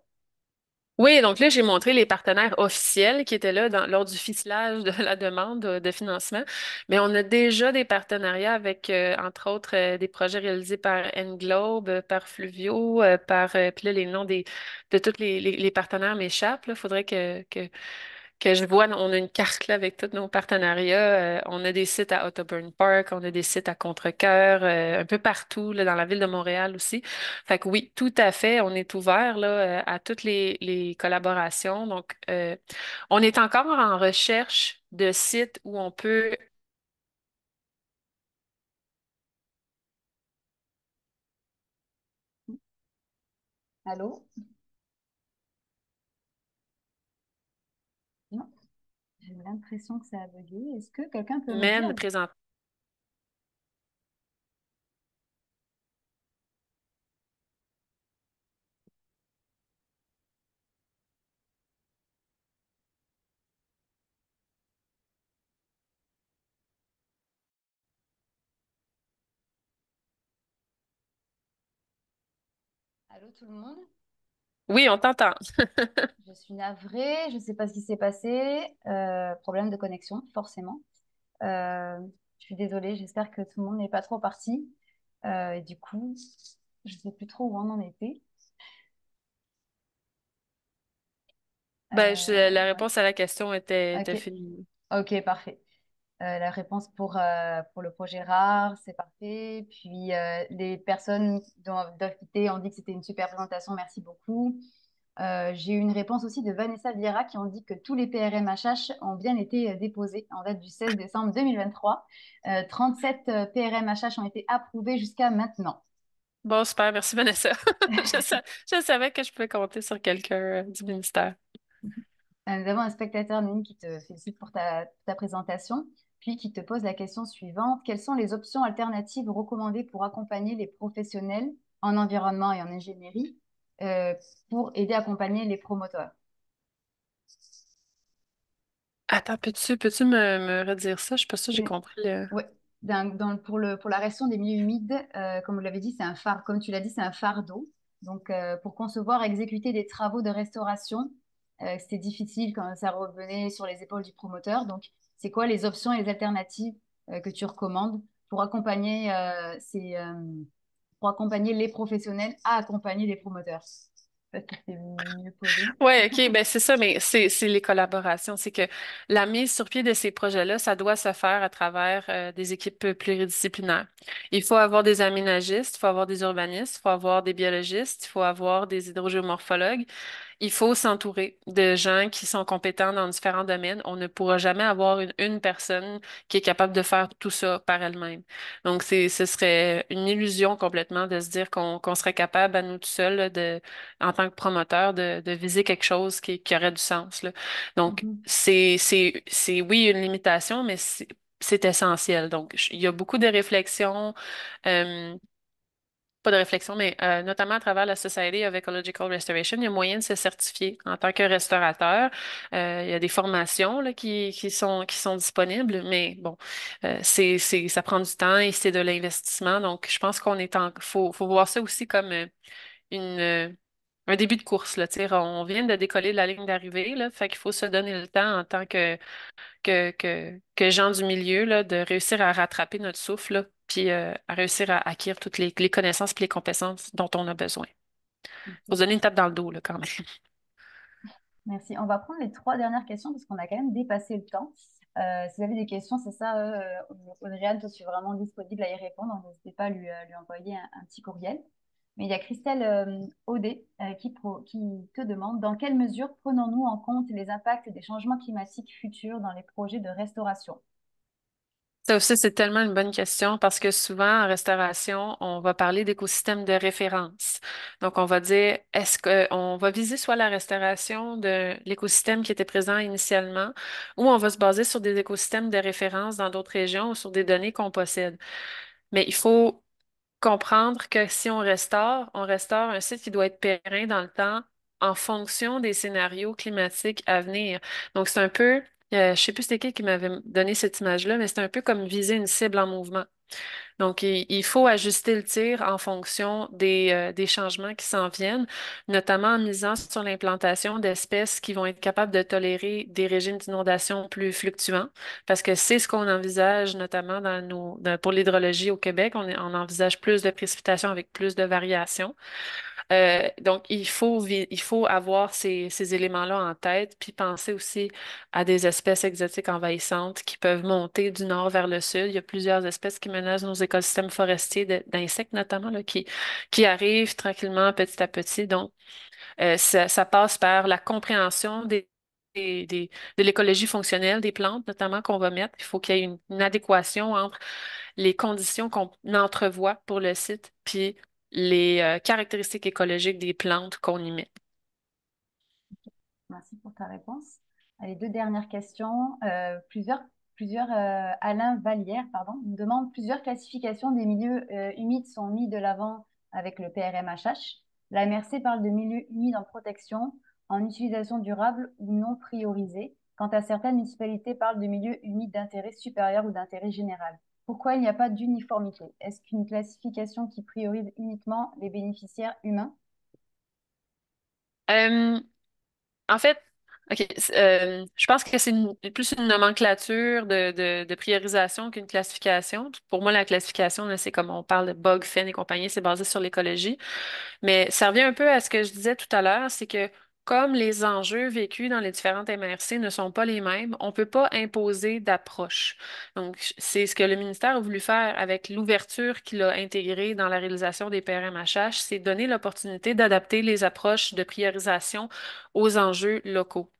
Oui, donc là, j'ai montré les partenaires officiels qui étaient là lors du ficelage de la demande de, financement. Mais on a déjà des partenariats avec, euh, entre autres, euh, des projets réalisés par Englobe, euh, par Fluvio, par, puis là, les noms des, de tous les, les- partenaires m'échappent. Il faudrait que, que je vois, on a une carte là avec tous nos partenariats. Euh, on a des sites à Autoburn Park, on a des sites à Contrecœur, euh, un peu partout là, dans la ville de Montréal aussi. Fait que oui, tout à fait, on est ouvert là, euh, à toutes les, collaborations. Donc, on est encore en recherche de sites où on peut Allô? Non, j'ai l'impression que ça a bugué. Est-ce que quelqu'un peut me dire? mener présenter. Allô, tout le monde? Oui, on t'entend. Je suis navrée, je ne sais pas ce qui s'est passé. Euh, problème de connexion, forcément. Euh, je suis désolée, j'espère que tout le monde n'est pas trop parti. Euh, et du coup, je ne sais plus trop où on en était. Ben, je- la réponse à la question était, était Ok, finie. ok, parfait. Euh, la réponse pour, euh, pour le projet rare, c'est parfait. Puis euh, les personnes qui doivent, quitter ont dit que c'était une super présentation, merci beaucoup. J'ai eu une réponse aussi de Vanessa Vieira qui ont dit que tous les PRMHH ont bien été déposés en date du 16 décembre 2023. Euh, 37 euh, PRMHH ont été approuvés jusqu'à maintenant. Bon, super, merci Vanessa. Je, sa- je savais que je pouvais compter sur quelqu'un du ministère. Nous avons un spectateur, Nini, qui te félicite pour ta, ta présentation, puis qui te pose la question suivante. Quelles sont les options alternatives recommandées pour accompagner les professionnels en environnement et en ingénierie euh, pour aider à accompagner les promoteurs? Attends, peux-tu peux-tu me, me redire ça? Je suis pas sûre que j'ai compris le... Dans- dans- pour le, pour la gestion des milieux humides, euh, comme vous l'avez dit, c'est un phare, comme tu l'as dit, c'est un fardeau. Donc, euh, pour concevoir exécuter des travaux de restauration, euh, c'était difficile quand ça revenait sur les épaules du promoteur. Donc, c'est quoi les options et les alternatives euh, que tu recommandes pour accompagner, euh, euh, pour accompagner les professionnels à accompagner les promoteurs? Ouais, OK, ben c'est ça, mais c'est les collaborations. C'est que la mise sur pied de ces projets-là, ça doit se faire à travers euh, des équipes pluridisciplinaires. Il faut avoir des aménagistes, il faut avoir des urbanistes, il faut avoir des biologistes, il faut avoir des hydrogéomorphologues. Il faut s'entourer de gens qui sont compétents dans différents domaines. On ne pourra jamais avoir une, une personne qui est capable de faire tout ça par elle-même. Donc, ce serait une illusion complètement de se dire qu'on qu'on serait capable à nous tout seuls, de, tant que promoteur, de, de viser quelque chose qui, qui aurait du sens, là. Donc, Mhm, c'est, c'est, c'est, oui, une limitation, mais c'est essentiel. Donc, il y a beaucoup de réflexions. euh, pas de réflexion, mais euh, notamment à travers la Society of Ecological Restoration, il y a moyen de se certifier en tant que restaurateur. Euh, il y a des formations là, qui, qui sont, qui sont disponibles, mais bon, euh, c'est, ça prend du temps et c'est de l'investissement. Donc, je pense qu'on est en, faut, faut voir ça aussi comme une, un début de course, là. On vient de décoller la ligne d'arrivée, là, fait qu'il faut se donner le temps en tant que que, que, que gens du milieu, là, de réussir à rattraper notre souffle, là, puis euh, à réussir à acquérir toutes les, connaissances et les compétences dont on a besoin. Faut se donner une tape dans le dos, là, quand même. Merci. On va prendre les trois dernières questions parce qu'on a quand même dépassé le temps. Euh, si vous avez des questions, c'est ça, euh, Audrey-Anne, je suis vraiment disponible à y répondre. N'hésitez pas à lui, envoyer un petit courriel. Mais il y a Christelle euh, Audet euh, qui, qui te demande dans quelle mesure prenons-nous en compte les impacts des changements climatiques futurs dans les projets de restauration? Ça aussi, c'est tellement une bonne question parce que souvent, en restauration, on va parler d'écosystèmes de référence. Donc, on va dire, est-ce qu'on va viser soit la restauration de l'écosystème qui était présent initialement, ou on va se baser sur des écosystèmes de référence dans d'autres régions ou sur des données qu'on possède. Mais il faut comprendre que si on restaure, on restaure un site qui doit être périn dans le temps en fonction des scénarios climatiques à venir. Donc, c'est un peu, euh, je sais plus c'était qui qui m'avait donné cette image-là, mais c'est un peu comme viser une cible en mouvement. Donc, il, faut ajuster le tir en fonction des, euh, des changements qui s'en viennent, notamment en misant sur l'implantation d'espèces qui vont être capables de tolérer des régimes d'inondation plus fluctuants, parce que c'est ce qu'on envisage notamment pour l'hydrologie au Québec. On envisage plus de précipitations avec plus de variations. Euh, donc, il faut, avoir ces, éléments-là en tête, puis penser aussi à des espèces exotiques envahissantes qui peuvent monter du nord vers le sud. Il y a plusieurs espèces qui menacent nos écosystèmes forestiers, d'insectes notamment, qui, arrivent tranquillement, petit à petit. Donc, euh, ça, passe par la compréhension des- de l'écologie fonctionnelle des plantes, notamment qu'on va mettre. Il faut qu'il y ait une, une adéquation entre les conditions qu'on entrevoit pour le site, puis les euh, caractéristiques écologiques des plantes qu'on y met. Merci pour ta réponse. Les deux dernières questions. Euh, plusieurs, euh, Alain Vallière, pardon, nous demande plusieurs classifications des milieux humides sont mis de l'avant avec le PRMHH. La MRC parle de milieux humides en protection, en utilisation durable ou non priorisée. Quant à certaines municipalités parlent de milieux humides d'intérêt supérieur ou d'intérêt général. Pourquoi il n'y a pas d'uniformité? Est-ce qu'une classification qui priorise uniquement les bénéficiaires humains? Euh, En fait, OK, c'est- euh, je pense que c'est plus une nomenclature de, priorisation qu'une classification. Pour moi, la classification, c'est comme on parle de bug, fen et compagnie, c'est basé sur l'écologie. Mais ça revient un peu à ce que je disais tout à l'heure, c'est que comme les enjeux vécus dans les différentes MRC ne sont pas les mêmes, on ne peut pas imposer d'approche. Donc, c'est ce que le ministère a voulu faire avec l'ouverture qu'il a intégrée dans la réalisation des PRMHH, c'est donner l'opportunité d'adapter les approches de priorisation aux enjeux locaux.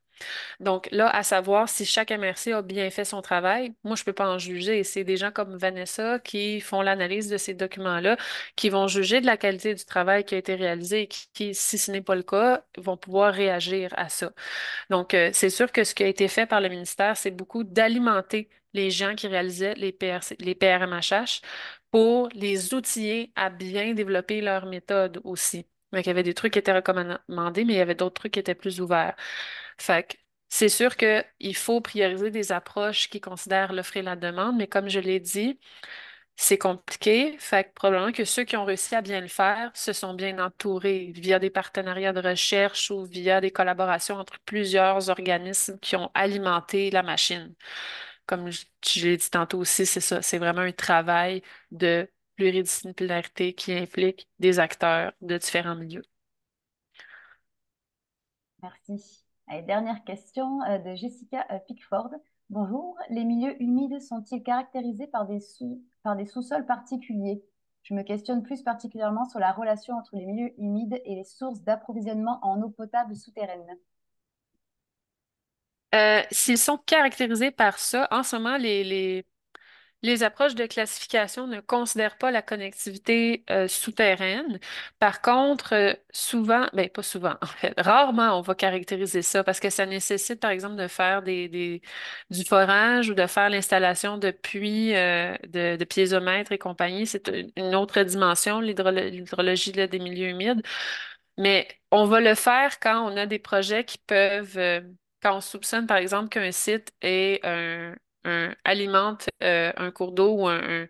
Donc là, à savoir si chaque MRC a bien fait son travail, moi, je peux pas en juger. C'est des gens comme Vanessa qui font l'analyse de ces documents-là, qui vont juger de la qualité du travail qui a été réalisé et qui, qui, si ce n'est pas le cas, vont pouvoir réagir à ça. Donc, euh, c'est sûr que ce qui a été fait par le ministère, c'est beaucoup d'alimenter les gens qui réalisaient les PRC, les PRMHH pour les outiller à bien développer leur méthode aussi. Donc, il y avait des trucs qui étaient recommandés, mais il y avait d'autres trucs qui étaient plus ouverts. Fait que c'est sûr qu'il faut prioriser des approches qui considèrent l'offre et la demande, mais comme je l'ai dit, c'est compliqué. Fait que probablement que ceux qui ont réussi à bien le faire se sont bien entourés via des partenariats de recherche ou via des collaborations entre plusieurs organismes qui ont alimenté la machine. Comme je, je l'ai dit tantôt aussi, c'est ça, c'est vraiment un travail de pluridisciplinarité qui implique des acteurs de différents milieux. Merci. Allez, dernière question euh, de Jessica euh, Pickford. Bonjour, les milieux humides sont-ils caractérisés par des sous, par des sous-sols particuliers? Je me questionne plus particulièrement sur la relation entre les milieux humides et les sources d'approvisionnement en eau potable souterraine. Euh, s'ils sont caractérisés par ça, en ce moment, les, les Les approches de classification ne considèrent pas la connectivité euh, souterraine. Par contre, euh, souvent, ben pas souvent, en fait, rarement on va caractériser ça parce que ça nécessite, par exemple, de faire des, du forage ou de faire l'installation de puits, euh, de, de piézomètres et compagnie. C'est une autre dimension, l'hydrolo- l'hydrologie des milieux humides. Mais on va le faire quand on a des projets qui peuvent, quand on soupçonne par exemple qu'un site est un, alimente euh, un cours d'eau ou un,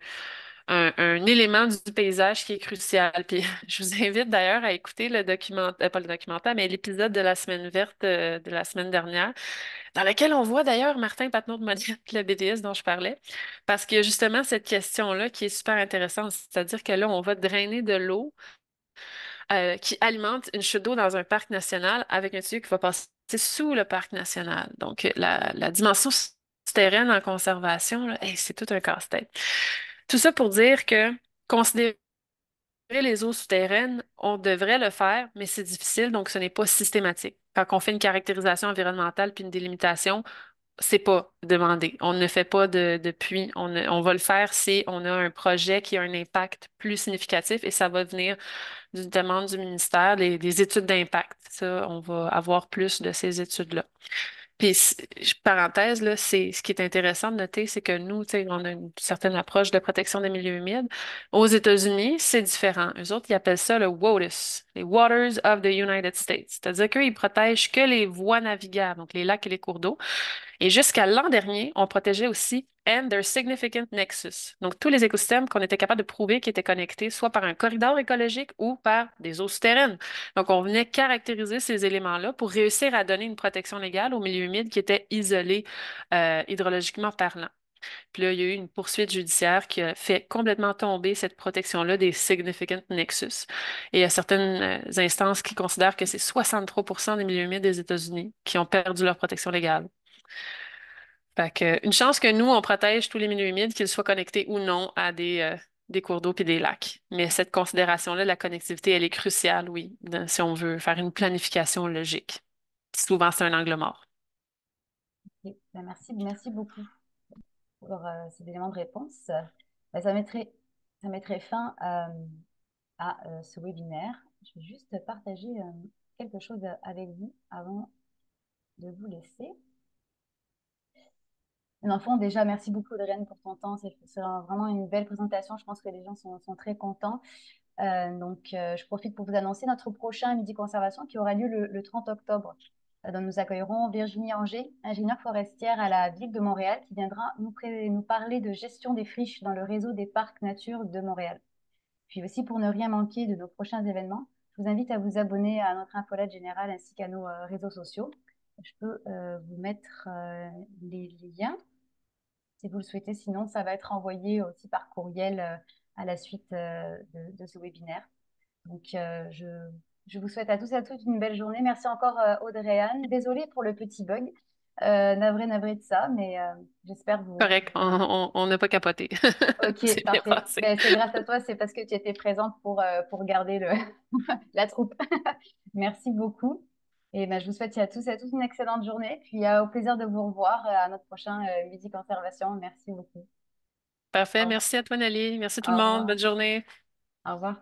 un- élément du paysage qui est crucial. Puis je vous invite d'ailleurs à écouter le documentaire, pas le documentaire, mais l'épisode de la semaine verte euh, de la semaine dernière, dans lequel on voit d'ailleurs Martin Patnaud de le BDS dont je parlais, parce a justement cette question-là qui est super intéressante, c'est-à-dire que là, on va drainer de l'eau euh, qui alimente une chute d'eau dans un parc national avec un tuyau qui va passer sous le parc national. Donc, euh, la, la dimension souterraine en conservation, c'est tout un casse-tête. Tout ça pour dire que considérer les eaux souterraines, on devrait le faire, mais c'est difficile, donc ce n'est pas systématique. Quand on fait une caractérisation environnementale puis une délimitation, c'est pas demandé. On ne fait pas de, puits. On, on va le faire si on a un projet qui a un impact plus significatif et ça va venir d'une demande du ministère, des, des études d'impact. Ça, on va avoir plus de ces études-là. Puis, parenthèse, là, c'est, ce qui est intéressant de noter, c'est que nous, tu sais, on a une certaine approche de protection des milieux humides. Aux États-Unis, c'est différent. Eux autres, ils appellent ça le WOTUS, les Waters of the United States. C'est-à-dire qu'ils protègent que les voies navigables, donc les lacs et les cours d'eau. Et jusqu'à l'an dernier, on protégeait aussi and their significant nexus. Donc, tous les écosystèmes qu'on était capable de prouver qui étaient connectés, soit par un corridor écologique ou par des eaux souterraines. Donc, on venait caractériser ces éléments-là pour réussir à donner une protection légale aux milieux humides qui étaient isolés euh, hydrologiquement parlant. Puis là, il y a eu une poursuite judiciaire qui a fait complètement tomber cette protection-là des significant nexus. Et il y a certaines euh, instances qui considèrent que c'est 63% des milieux humides des États-Unis qui ont perdu leur protection légale. Fait une chance que nous, on protège tous les milieux humides, qu'ils soient connectés ou non à des, euh, des cours d'eau puis des lacs. Mais cette considération-là la connectivité, elle est cruciale, oui, si on veut faire une planification logique. Souvent, c'est un angle mort. Ben merci, merci beaucoup pour euh, ces éléments de réponse. Ben, ça mettrait, ça mettrait fin euh, à ce webinaire. Je vais juste partager quelque chose avec vous avant de vous laisser. Dans fond, déjà, merci beaucoup, Audrey, pour ton temps. C'est vraiment une belle présentation. Je pense que les gens sont, très contents. Euh, donc, euh, je profite pour vous annoncer notre prochain Midi Conservation qui aura lieu le, le 30 octobre. Euh, donc, nous accueillerons Virginie Anger, ingénieure forestière à la ville de Montréal, qui viendra nous, parler de gestion des friches dans le réseau des parcs nature de Montréal. Puis aussi, pour ne rien manquer de nos prochains événements, je vous invite à vous abonner à notre infolette générale ainsi qu'à nos euh, réseaux sociaux. Je peux vous mettre les liens si vous le souhaitez. Sinon, ça va être envoyé aussi par courriel euh, à la suite euh, de, de ce webinaire. Donc, euh, je, je vous souhaite à tous et à toutes une belle journée. Merci encore, euh, Audrey-Anne. Désolée pour le petit bug. Euh, navré, navré de ça, mais euh, j'espère vous. Correct, on n'a pas capoté. Ok, parfait. Ben, c'est grâce à toi, c'est parce que tu étais présente pour, euh, pour garder le... la troupe. Merci beaucoup. Et ben, je vous souhaite à tous et à tous une excellente journée. Puis euh, au plaisir de vous revoir euh, à notre prochain euh, Midi Conservation. Merci beaucoup. Parfait, merci à toi, Nelly. Merci tout le monde. Bonne journée. Au revoir.